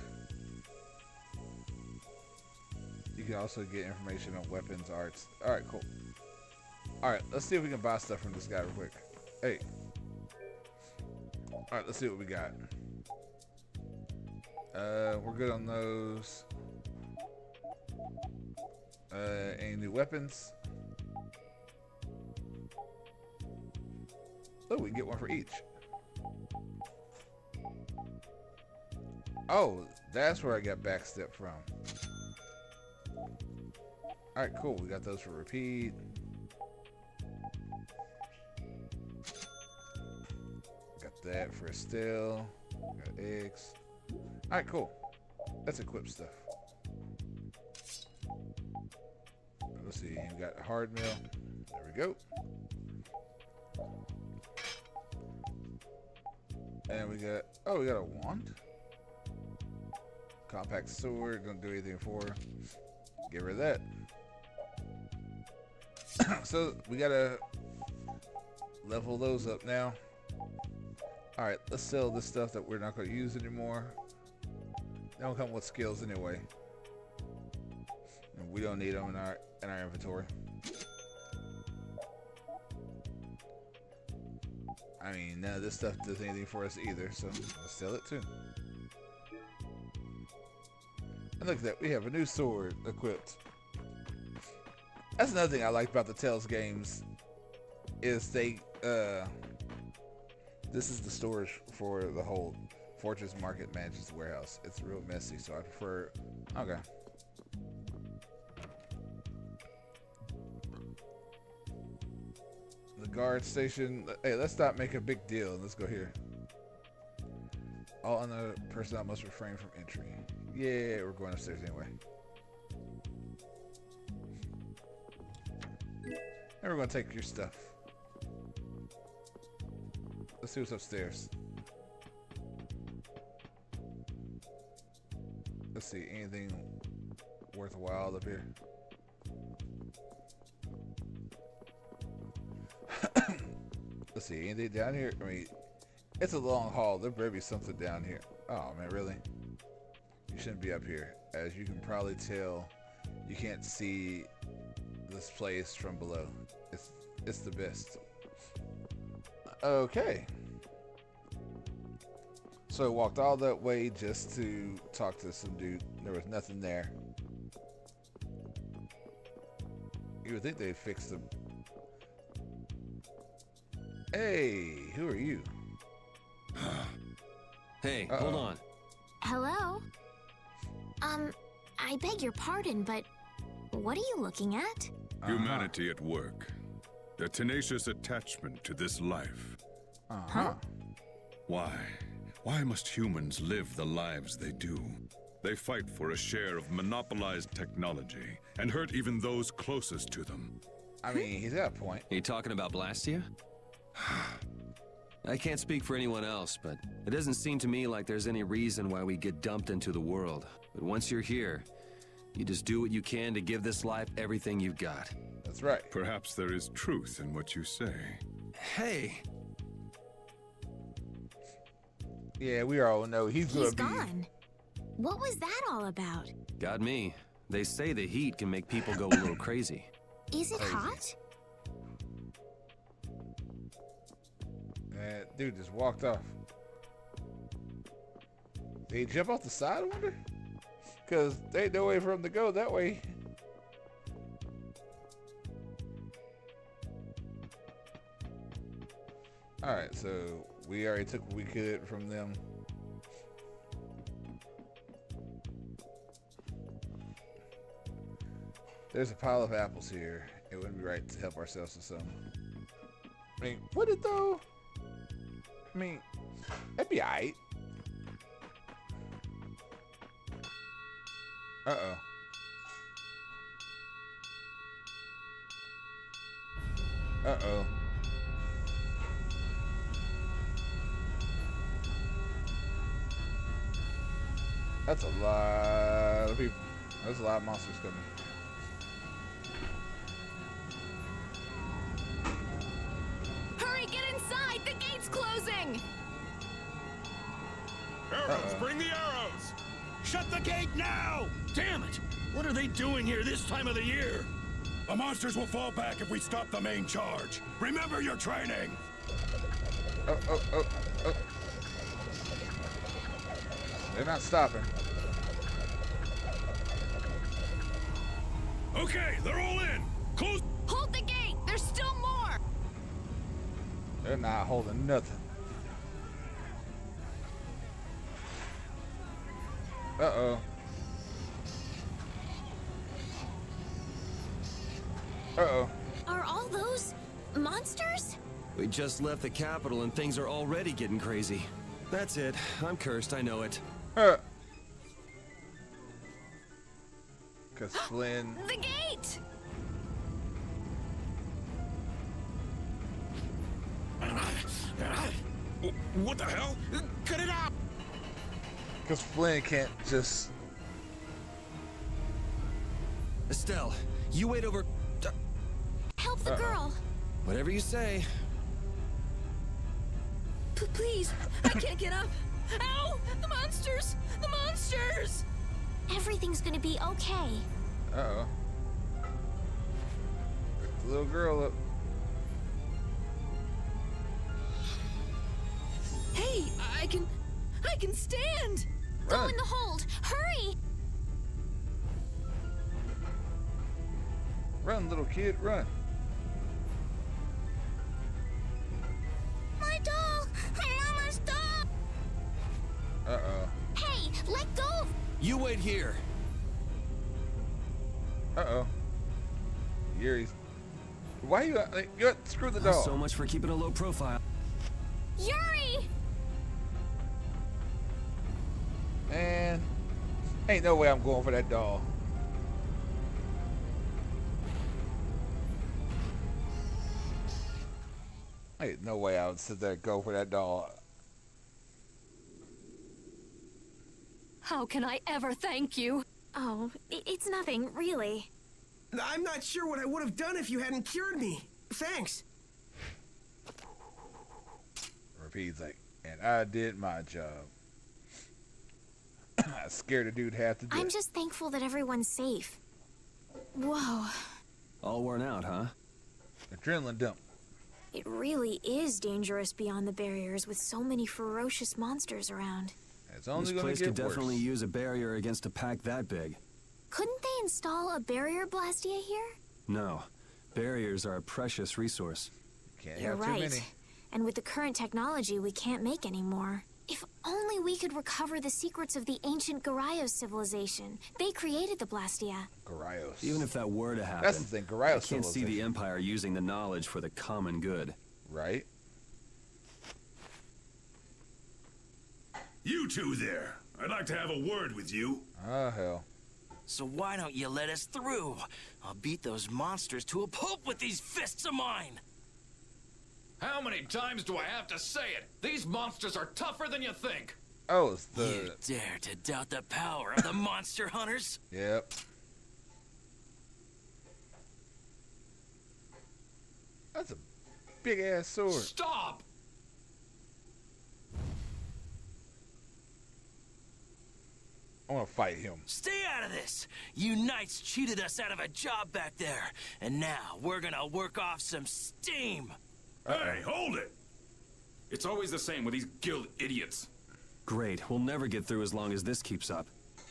You can also get information on weapons, arts. All right, cool. All right, let's see if we can buy stuff from this guy real quick. Hey. All right, let's see what we got. Uh, we're good on those. Uh, any new weapons? Oh, we can get one for each. Oh, that's where I got backstep from. Alright, cool. We got those for Repede. Got that for still. Got eggs. Alright, cool. Let's equip stuff. Let's see. We got hard mill. There we go. And we got, oh, we got a wand. Compact sword, don't do anything for her. Get rid of that. so we gotta level those up now. Alright, let's sell this stuff that we're not gonna use anymore. They don't come with skills anyway. And we don't need them in our in our inventory. I mean, none of this stuff does anything for us either, so let's sell it too. And look at that, we have a new sword equipped. That's another thing I like about the Tales games, is they, uh, this is the storage for the whole Fortune's Market Manager's Warehouse. It's real messy, so I prefer, okay. The guard station, hey, let's not make a big deal. Let's go here. All other personnel must refrain from entry. Yeah, we're going upstairs anyway. And we're going to take your stuff. Let's see what's upstairs. Let's see, anything worthwhile up here? Let's see, anything down here? I mean, it's a long haul. There better be something down here. Oh, man, really? You shouldn't be up here. As you can probably tell, you can't see this place from below. It's, it's the best. Okay. So walked all that way just to talk to some dude. There was nothing there. You would think they'd fix the... Hey, who are you?
Hey,
Uh-oh.
hold on.
Hello? Um, I beg your pardon, but what are you looking at?
Humanity at work. Their tenacious attachment to this life.
Uh-huh.
Why? Why must humans live the lives they do? They fight for a share of monopolized technology and hurt even those closest to them.
I mean, he's got a point.
Are you talking about Blastia? I can't speak for anyone else, but it doesn't seem to me like there's any reason why we get dumped into the world. But once you're here, you just do what you can to give this life everything you've got.
That's right.
Perhaps there is truth in what you say.
Hey,
Yeah, we all know he's gonna
He's
be.
gone. What was that all about?
got me. They say the heat can make people go a little crazy.
Is it
Crazy.
hot?
That dude just walked off. Did he jump off the side, I wonder? Because there ain't no way for him to go that way. Alright, so we already took what we could from them. There's a pile of apples here. It wouldn't be right to help ourselves to some. I mean, would it though? I mean, that'd be alright. Uh-oh. Uh oh. That's a lot of people. There's a lot of monsters coming.
Hurry, get inside! The gate's closing!
Arrows,
Uh-oh.
bring the arrows!
Shut the gate now! Damn it! What are they doing here this time of the year?
The monsters will fall back if we stop the main charge. Remember your training!
Oh, oh, oh, They're not stopping.
Okay, they're all in! Close!
Hold the gate! There's still more!
They're not holding nothing. Uh-oh. Uh-oh.
Are all those monsters?
We just left the capital and things are already getting crazy. That's it. I'm cursed, I know it.
Huh. Cause Flynn...
The gate!
What the hell? Cut it out!
Cause Flynn can't just...
Estelle, you wait over.
Help the
Uh-oh.
girl.
Whatever you say.
P- please, I can't get up. Ow! The monsters! The monsters!
Everything's gonna be okay.
Uh-oh. Pick the little girl up.
Hey, I can... I can stand!
Go in the hold. Hurry!
Run, little kid, run.
Wait here.
Uh-oh. Yuri's... Why you... Uh, like, you screw the doll.
So much for keeping a low profile.
Yuri!
Man, ain't no way I'm going for that doll. Ain't no way I would sit there and go for that doll.
How can I ever thank you?
Oh, it's nothing, really.
I'm not sure what I would have done if you hadn't cured me. Thanks.
Repede's like, and I did my job. I scared a dude half to death.
I'm just thankful that everyone's safe. Whoa.
All worn out, huh?
Adrenaline dump.
It really is dangerous beyond the barriers with so many ferocious monsters around.
It's only
This place
to
could
get
definitely use a barrier against a pack that big.
Couldn't they install a barrier Blastia here?
No. Barriers are a precious resource.
Can't
You're right. And with the current technology, we can't make any more. If only we could recover the secrets of the ancient Geraios civilization. They created the Blastia.
Geraios.
Even if that were to happen,
That's the thing, Geraios
I can't see the. Empire using the knowledge for the common good.
Right?
You two there. I'd like to have a word with you.
Oh, hell.
So why don't you let us through? I'll beat those monsters to a pulp with these fists of mine.
How many times do I have to say it? These monsters are tougher than you think.
Oh, it's
You
the...
dare to doubt the power of the monster hunters?
Yep. That's a big ass sword.
Stop!
I want to fight him.
Stay out of this! You knights cheated us out of a job back there, and now we're gonna work off some steam!
Hey, hold it!
It's always the same with these guild idiots.
Great, we'll never get through as long as this keeps up.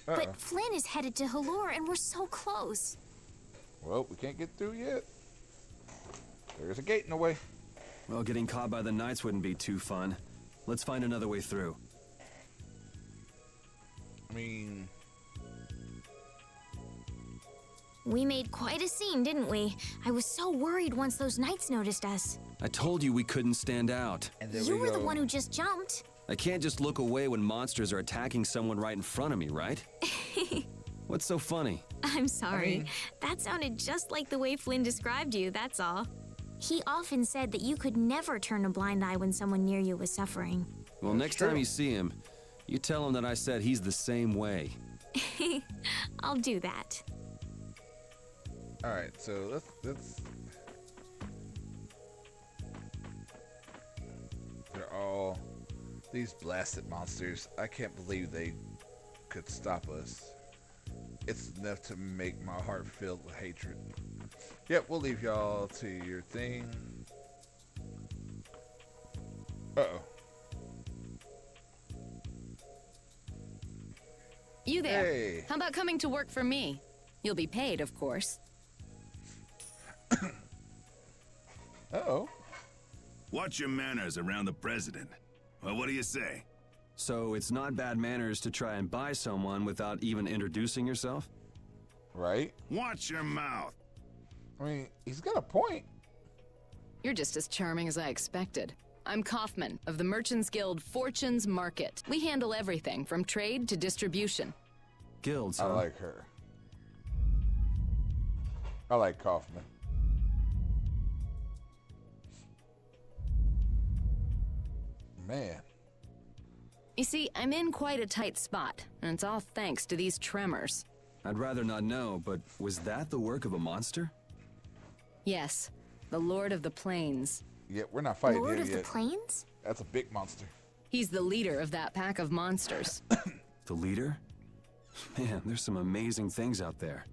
Uh-uh.
But Flynn is headed to Halure, and we're so close.
Well, we can't get through yet. There's a gate in the way.
Well, getting caught by the knights wouldn't be too fun. Let's find another way through.
I mean,
We made quite a scene, didn't we? I was so worried once those knights noticed us.
I told you we couldn't stand out.
You were the one who just jumped.
I can't just look away when monsters are attacking someone right in front of me, right? What's so funny?
I'm sorry. that sounded just like the way Flynn described you, that's all. He often said that you could never turn a blind eye when someone near you was suffering.
Well, next time you see him, you tell him that I said he's the same way.
I'll do that.
all right. So let's let's. They're all these blasted monsters. I can't believe they could stop us. It's enough to make my heart filled with hatred. Yep, we'll leave y'all to your thing. Uh oh.
You there.
Hey.
How about coming to work for me? You'll be paid, of course.
Uh oh.
Watch your manners around the president. Well, what do you say?
So it's not bad manners to try and buy someone without even introducing yourself?
Right?
Watch your mouth.
I mean, he's got a point.
You're just as charming as I expected. I'm Kaufman of the Merchants Guild Fortunes Market. We handle everything from trade to distribution.
Guilds,
I like her. I like Kaufman. Man.
You see, I'm in quite a tight spot, and it's all thanks to these tremors.
I'd rather not know, but was that the work of a monster?
Yes, the Lord of the Plains.
Yeah, we're not fighting
Lord
him
of the
yet.
Plains?
That's a big monster.
He's the leader of that pack of monsters.
The leader? Man, there's some amazing things out there.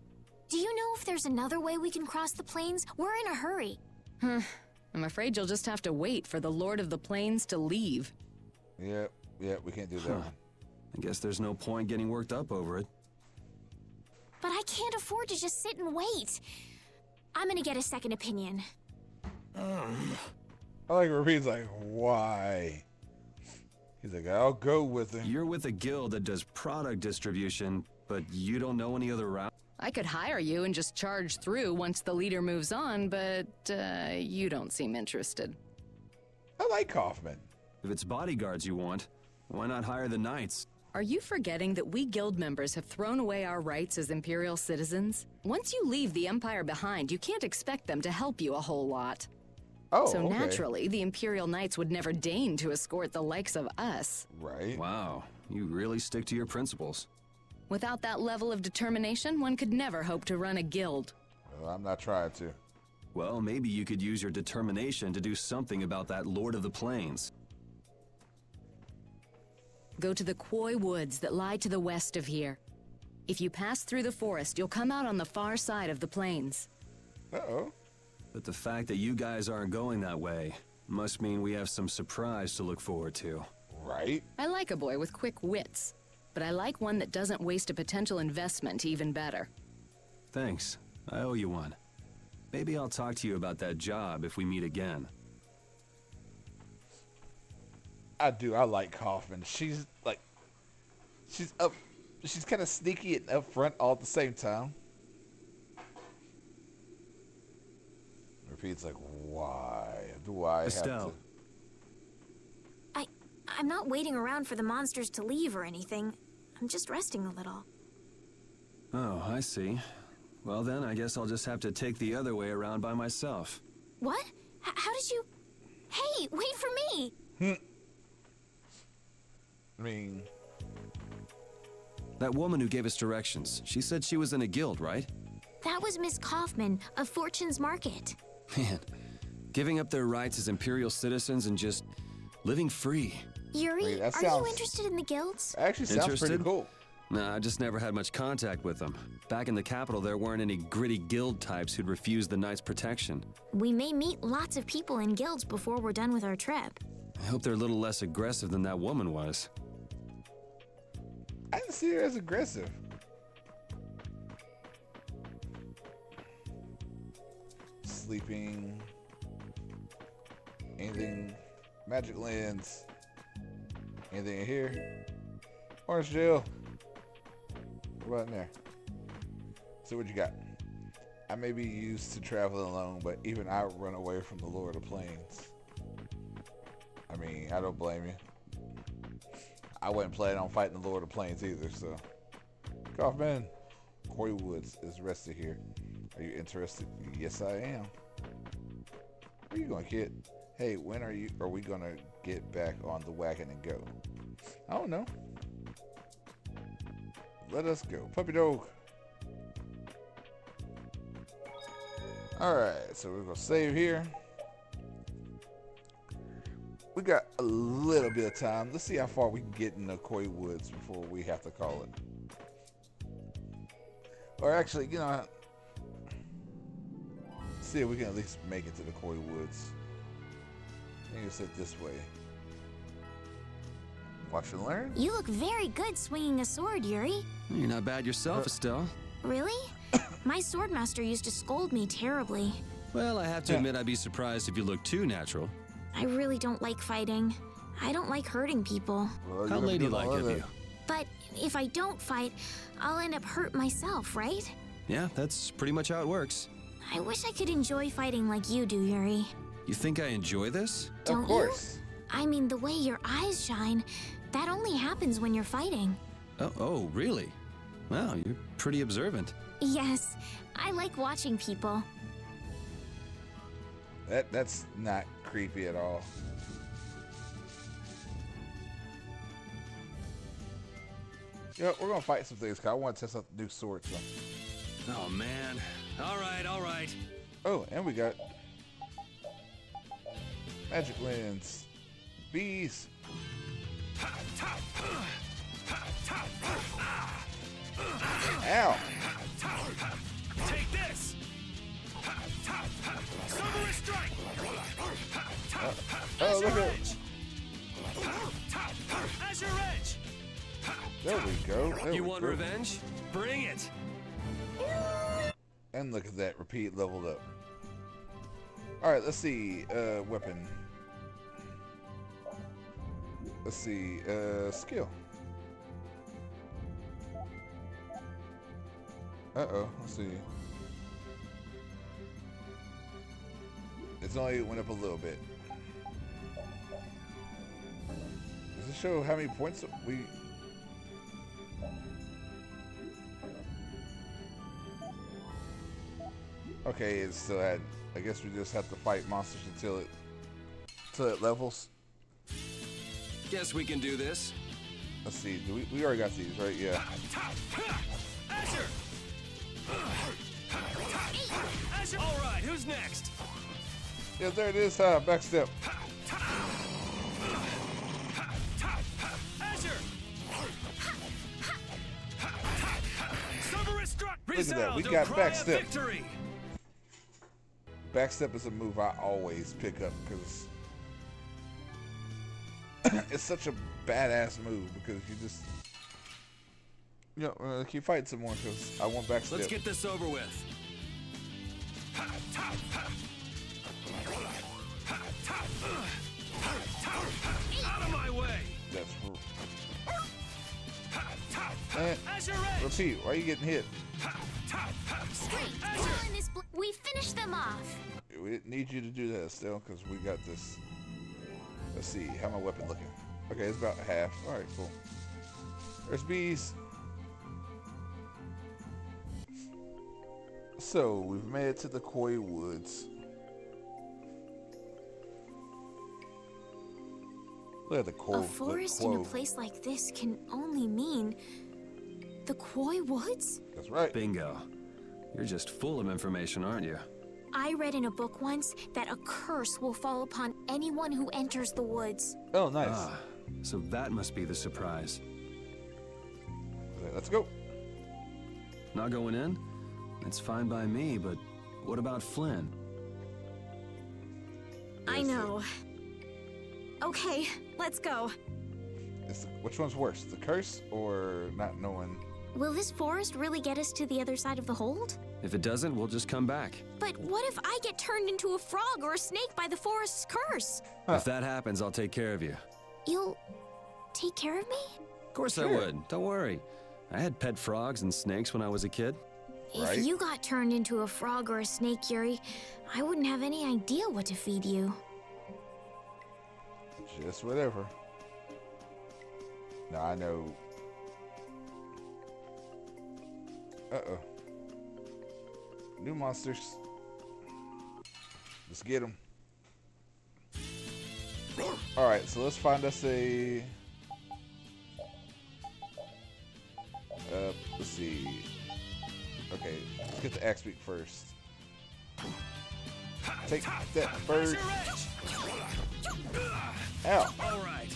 Do you know if there's another way we can cross the plains? We're in a hurry.
Huh. I'm afraid you'll just have to wait for the Lord of the Plains to leave.
Yep, yeah, we can't do that
Huh. I guess there's no point getting worked up over it.
But I can't afford to just sit and wait. I'm gonna get a second opinion.
Um, I like Ravin's like, why? He's like, I'll go with him.
You're with a guild that does product distribution, but you don't know any other route?
I could hire you and just charge through once the leader moves on, but uh, you don't seem interested.
I like Kaufman.
If it's bodyguards you want, why not hire the knights?
Are you forgetting that we guild members have thrown away our rights as Imperial citizens? Once you leave the Empire behind, you can't expect them to help you a whole lot.
Oh,
so
okay.
naturally, the Imperial Knights would never deign to escort the likes of us.
Right.
Wow, you really stick to your principles.
Without that level of determination, one could never hope to run a guild.
Well, I'm not trying to.
Well, maybe you could use your determination to do something about that Lord of the Plains.
Go to the Quoi Woods that lie to the west of here. If you pass through the forest, you'll come out on the far side of the plains.
Uh-oh.
But the fact that you guys aren't going that way must mean we have some surprise to look forward to.
Right?
I like a boy with quick wits, but I like one that doesn't waste a potential investment even better.
Thanks. I owe you one. Maybe I'll talk to you about that job if we meet again.
I do. I like Kaufman. She's like, she's up, she's kind of sneaky and upfront all at the same time. Repede's like, why do I
Estelle.
have to?
I I'm not waiting around for the monsters to leave or anything. I'm just resting a little.
Oh, I see. Well then, I guess I'll just have to take the other way around by myself.
What? H- how did you? Hey, wait for me!
Hmm. I mean,
That woman who gave us directions, she said she was in a guild, right?
That was Miss Kaufman of Fortune's Market.
Man, giving up their rights as Imperial citizens and just living free.
Yuri,
Wait,
are
that
you interested in the guilds?
actually sounds pretty
Interested?
cool.
Nah, I just never had much contact with them. Back in the capital, there weren't any gritty guild types who'd refuse the Knight's protection.
We may meet lots of people in guilds before we're done with our trip.
I hope they're a little less aggressive than that woman was.
I didn't see her as aggressive. Sleeping. Anything? Magic lens. Anything in here? Orange gel. What about in there? See what you got. I may be used to traveling alone, but even I run away from the Lord of Plains. I mean, I don't blame you. I wasn't planning on fighting the Lord of Plains either, so. Kaufman, Corey Woods is rested here. Are you interested? Yes, I am. Where you going to get? Hey, when are you? Are we gonna get back on the wagon and go? I don't know. Let us go, puppy dog. All right, so we're gonna save here. We got a little bit of time. Let's see how far we can get in the Quoi Woods before we have to call it. Or actually, you know, see if we can at least make it to the Quoi Woods. I think it's it this way. Watch and learn.
You look very good swinging a sword, Yuri.
You're not bad yourself, uh, Estelle.
Really? My swordmaster used to scold me terribly.
Well, I have to admit I'd be surprised if you looked too natural.
I really don't like fighting. I don't like hurting people.
How ladylike of you.
But if I don't fight, I'll end up hurt myself, right?
Yeah, that's pretty much how it works.
I wish I could enjoy fighting like you do, Yuri.
You think I enjoy this?
Don't you? I mean, the way your eyes shine, that only happens when you're fighting.
Oh, oh, really? Wow, you're pretty observant.
Yes, I like watching people.
That that's not creepy at all. You know, we're gonna fight some things. Cause I want to test out the new sword. So.
Oh man. All right, all right.
Oh, and we got magic lands, bees. Ow!
Take this! Summer strike!
Oh, look at
Azure Edge!
there we go. There
You
we
want
go.
revenge? Bring it.
And look at that, Repede leveled up. All right, let's see. Uh, weapon. Let's see. Uh, skill. Uh oh. Let's see. It's only went up a little bit. Does it show how many points we? Okay, it's still at. I guess we just have to fight monsters until it, until it levels.
Guess we can do this.
Let's see. Do we? We already got these, right? Yeah.
Azure! Azure! All right, who's next?
Yeah, there it is. Uh, back step.
Azure! Summer is struck!
Look at that, we got back step.
Victory!
Backstep is a move I always pick up because it's such a badass move because you just you know uh, keep fighting some more because I want backstep.
Let's get this over with.
Out of my way!
That's Man, Repede. Why are you getting hit?
We finished them off.
We didn't need you to do that still because we got this. Let's see. How my weapon looking? Okay, it's about half. All right, cool. There's bees. So we've made it to the Quoi Woods. Look at the Koi.
A forest in a place like this can only mean the Quoi Woods?
That's right.
Bingo. You're just full of information, aren't you?
I read in a book once that a curse will fall upon anyone who enters the woods.
Oh, nice.
Ah, so that must be the surprise.
Okay, let's go.
Not going in? It's fine by me, but what about Flynn?
I know. Okay, let's go.
Is the, which one's worse, the curse or not knowing?
Will this forest really get us to the other side of the hold?
If it doesn't, we'll just come back.
But what if I get turned into a frog or a snake by the forest's curse?
If that happens, I'll take care of you.
You'll take care of me?
Of course I would. Don't worry. I had pet frogs and snakes when I was a kid.
If you got turned into a frog or a snake, Yuri, I wouldn't have any idea what to feed you.
Just whatever. Now I know. Uh-oh. New monsters. Let's get them. Alright, so let's find us a... Uh, let's see. Okay, let's get the axe beak first. Take that bird. Ow.
All right.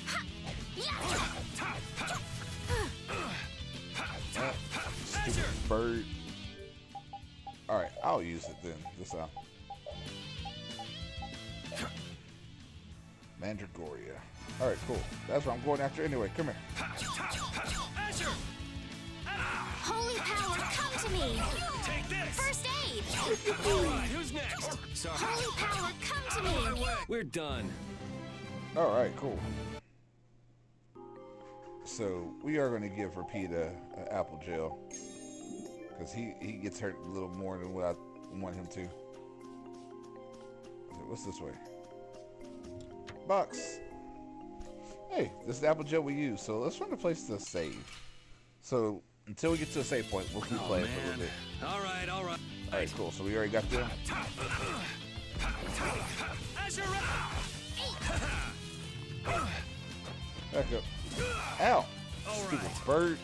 Stupid bird. Alright, I'll use it then, this time. Mandragoria. Alright, cool. That's what I'm going after anyway. Come here.
Holy power, come to me!
Take this!
First aid!
Alright, who's next?
Sorry.
Holy power, come to me!
We're done.
Alright, cool. So, we are going to give Repede an uh, apple gel. Because he, he gets hurt a little more than what I want him to. What's this way? Box. Hey, this is the apple gel we use. So let's find a place to save. So until we get to a save point, we'll keep
Oh,
playing for a little bit.
All right, all right.
All right, cool. So we already got them.
Azure
Back up. Ow! Stupid bird.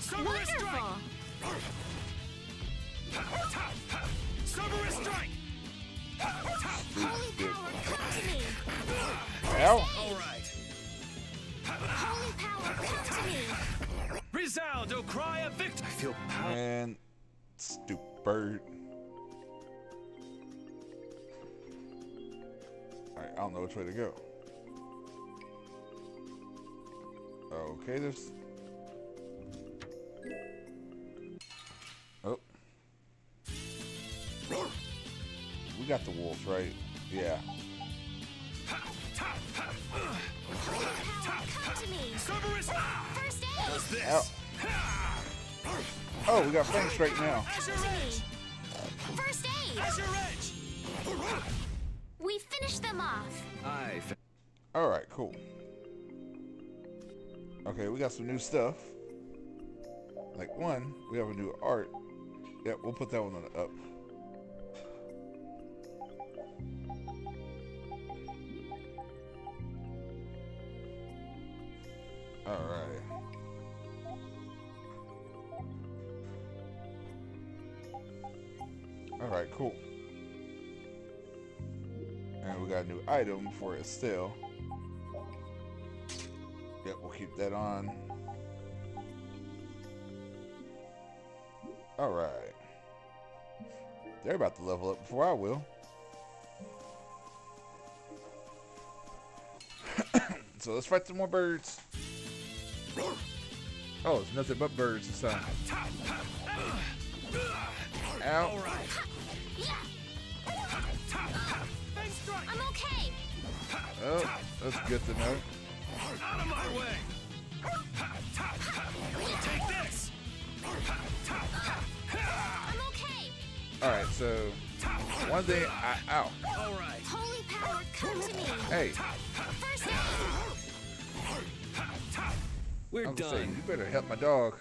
Cerberus strike! Cerberus strike!
Holy power, come to me!
Ow!
All right.
Holy power, come to me!
Resound, O cry of victory! I feel
Man, stupid. Alright, I don't know which way to go. Okay, there's... Oh. We got the wolves, right? Yeah.
Come!
Cerberus!
First aid!
Does this?
Oh, we got flame straight now.
First aid! We finished them off.
I
Alright, cool. Okay, we got some new stuff. Like one, we have a new art. Yep, we'll put that one on up. Alright. Alright, cool. And we got a new item for Estelle. Yep, we'll keep that on. Alright. They're about to level up before I will. so let's fight some more birds. Oh, it's nothing but birds this time. Ow.
I'm okay.
Oh, that's good to know.
Out of my way! Take this!
I'm okay.
Alright, so one thing I ow.
Alright.
Holy power, come to me.
Hey.
First aid.
We're
I'm
done.
saying, you better help my dog.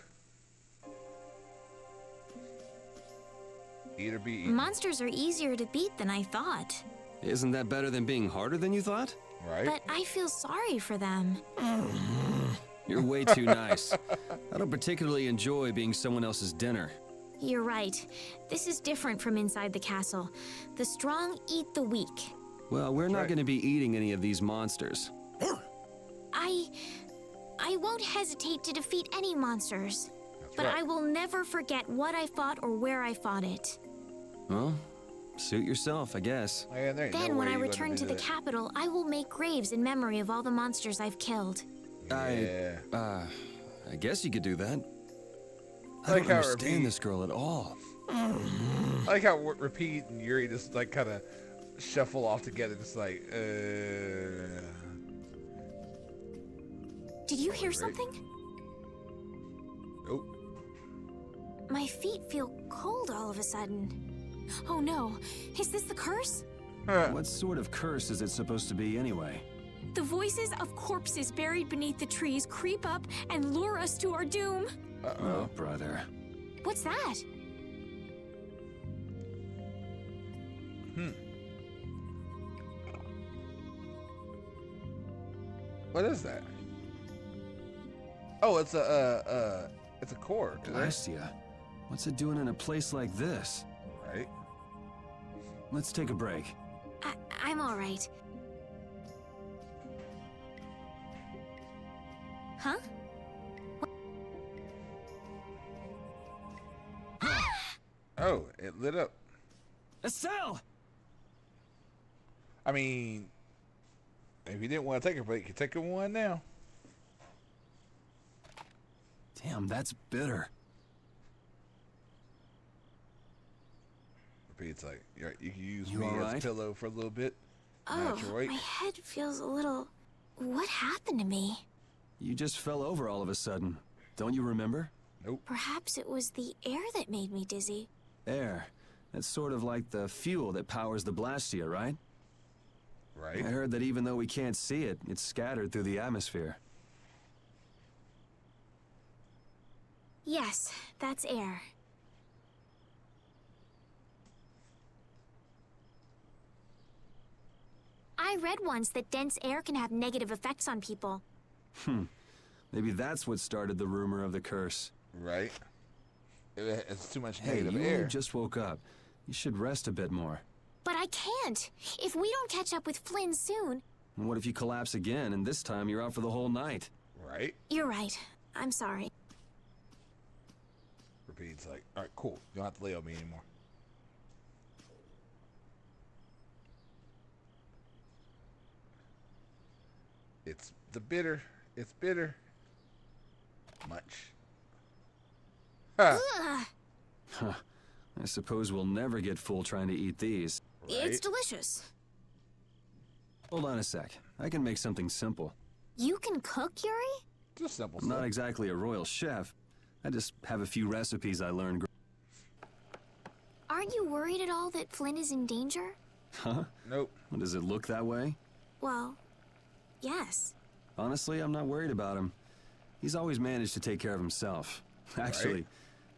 Eat or be eaten.
Monsters are easier to beat than I thought.
Isn't that better than being harder than you thought?
Right?
But I feel sorry for them.
You're way too nice. I don't particularly enjoy being someone else's dinner.
You're right. This is different from inside the castle. The strong eat the weak.
Well, we're not going to be eating any of these monsters.
I. I won't hesitate to defeat any monsters. but
right.
I will never forget what I fought or where I fought it.
Well, suit yourself, I guess.
Man, there
Then,
no
when I return to the
that.
capital, I will make graves in memory of all the monsters I've killed.
I, uh, I guess you could do that. I
Like
don't understand
repeat-
this girl at all.
I like how w- Repede and Yuri just like kind of shuffle off together, just like, uh.
Did you hear something?
Nope.
My feet feel cold all of a sudden. Oh no, is this the curse?
What sort of curse is it supposed to be anyway?
The voices of corpses buried beneath the trees creep up and lure us to our doom.
Oh, brother.
What's that?
Hmm. What is that? Oh, it's a, uh, uh, it's a core. isn't
what's it doing in a place like this?
Right.
Let's take a break.
I- I'm all right. Huh?
Oh, it lit up.
A cell!
I mean, if you didn't want to take a break, you could take a one now.
Damn, that's bitter.
Repede's like, you're you can use
You
me
all
as a pillow for a little bit.
Oh,
Not
my head feels a little. What happened to me?
You just fell over all of a sudden. Don't you remember?
Nope.
Perhaps it was the air that made me dizzy.
Air. That's sort of like the fuel that powers the Blastia, right?
Right.
I heard that even though we can't see it, it's scattered through the atmosphere.
Yes, that's air. I read once that dense air can have negative effects on people.
Hmm. Maybe that's what started the rumor of the curse.
Right. It's too much
Hey,
negative
you
air.
only just woke up. You should rest a bit more.
But I can't. If we don't catch up with Flynn soon.
And what if you collapse again, and this time you're out for the whole night?
Right.
You're right. I'm sorry.
Repede's like, all right, cool. You don't have to lay on me anymore. It's the bitter. It's bitter. Much. Huh.
Huh. I suppose we'll never get full trying to eat these.
It's delicious.
Hold on a sec. I can make something simple.
You can cook, Yuri?
Just simple
I'm not exactly a royal chef. I just have a few recipes I learned.
Aren't you worried at all that Flynn is in danger?
Huh?
Nope.
Does it look that way?
Well, yes.
Honestly, I'm not worried about him. He's always managed to take care of himself. Actually,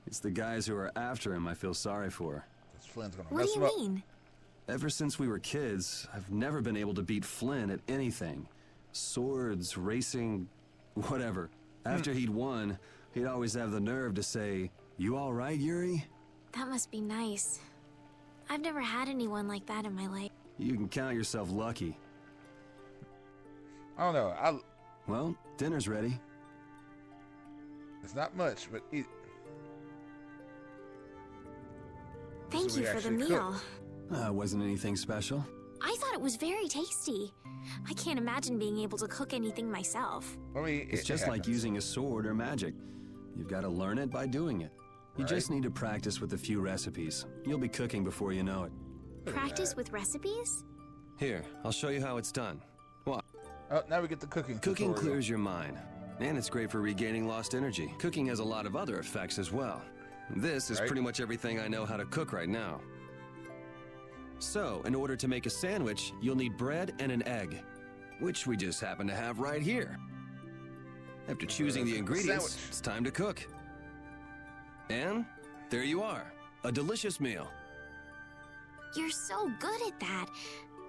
it's the guys who are after him I feel sorry for.
Flynn's gonna
What
mess
do you mean?
Ever since we were kids, I've never been able to beat Flynn at anything. Swords, racing, whatever. Hmm. After he'd won, he'd always have the nerve to say, You alright, Yuri?
That must be nice. I've never had anyone like that in my life.
You can count yourself lucky.
I don't know. I.
Well, dinner's ready.
It's not much, but eat.
Thank
So
you for the meal.
Uh, wasn't anything special.
I thought it was very tasty. I can't imagine being able to cook anything myself.
I mean,
It's just like using a sword or magic. You've got to learn it by doing it. You just need to practice with a few recipes. You'll be cooking before you know it.
Practice with recipes?
Here, I'll show you how it's done. What?
Oh, now we get the cooking.
Cooking
tutorial.
clears your mind, and it's great for regaining lost energy. Cooking has a lot of other effects as well. This is
Right.
pretty much everything I know how to cook right now. So, in order to make a sandwich, you'll need bread and an egg, which we just happen to have right here. After uh, choosing the ingredients,
Sandwich.
it's time to cook. And there you are, a delicious meal.
You're so good at that.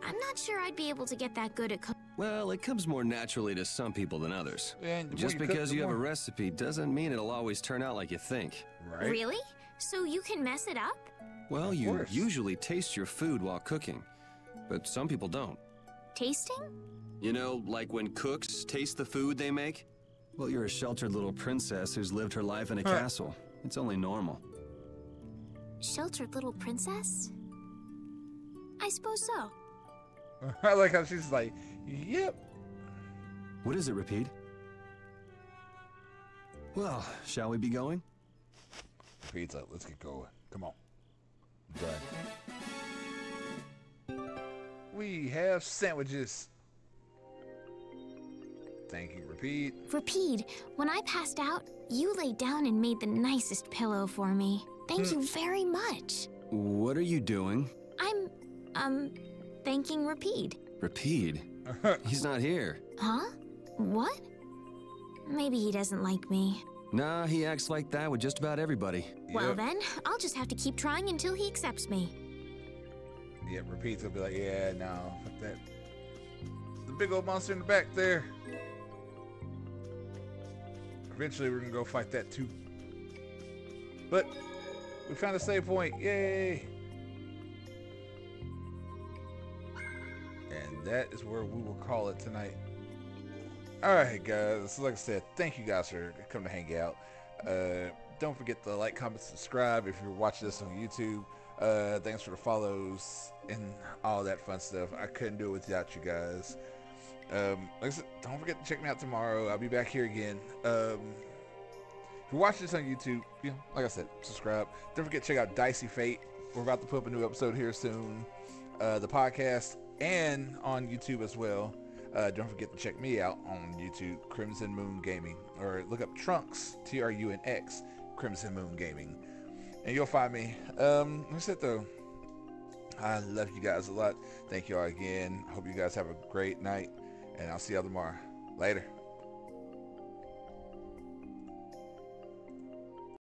I'm not sure I'd be able to get that good at cooking.
Well, it comes more naturally to some people than others.
And
Just
you
because
the
you have a recipe doesn't mean it'll always turn out like you think.
Right?
Really? So you can mess it up?
Well,
Of
you
course.
usually taste your food while cooking, but some people don't.
Tasting?
You know, like when cooks taste the food they make? Well, you're a sheltered little princess who's lived her life in a
Huh.
castle. It's only normal.
Sheltered little princess? I suppose so.
I like how she's like, yep.
What is it, Repede? Well, shall we be going?
Pizza. Let's get going. Come on. Done. We have sandwiches. Thank you. Repede.
Repede, when I passed out, you laid down and made the nicest pillow for me. Thank you very much.
What are you doing?
I'm, um, thanking Repede.
Repede? He's not here.
Huh? What? Maybe he doesn't like me.
Nah, he acts like that with just about everybody.
Well then, I'll just have to keep trying until he accepts me.
Yeah, Repede's. He'll be like, yeah, no, fuck that. The big old monster in the back there. Eventually, we're gonna go fight that too. But we found a save point. Yay! And that is where we will call it tonight. All right, guys. Like I said, thank you guys for coming to hang out. Uh, don't forget to like, comment, subscribe if you're watching this on YouTube. Uh, thanks for the follows and all that fun stuff. I couldn't do it without you guys. Um, like I said, don't forget to check me out tomorrow. I'll be back here again. Um, if you're watching this on YouTube, you know, like I said, subscribe. Don't forget to check out Dicey Fate. We're about to put up a new episode here soon. Uh, the podcast and on YouTube as well. Uh, don't forget to check me out on YouTube, Crimson Moon Gaming, or look up Trunx, T R U N X, Crimson Moon Gaming, and you'll find me. Um, that's it though. I love you guys a lot. Thank you all again. Hope you guys have a great night, and I'll see y'all tomorrow. Later.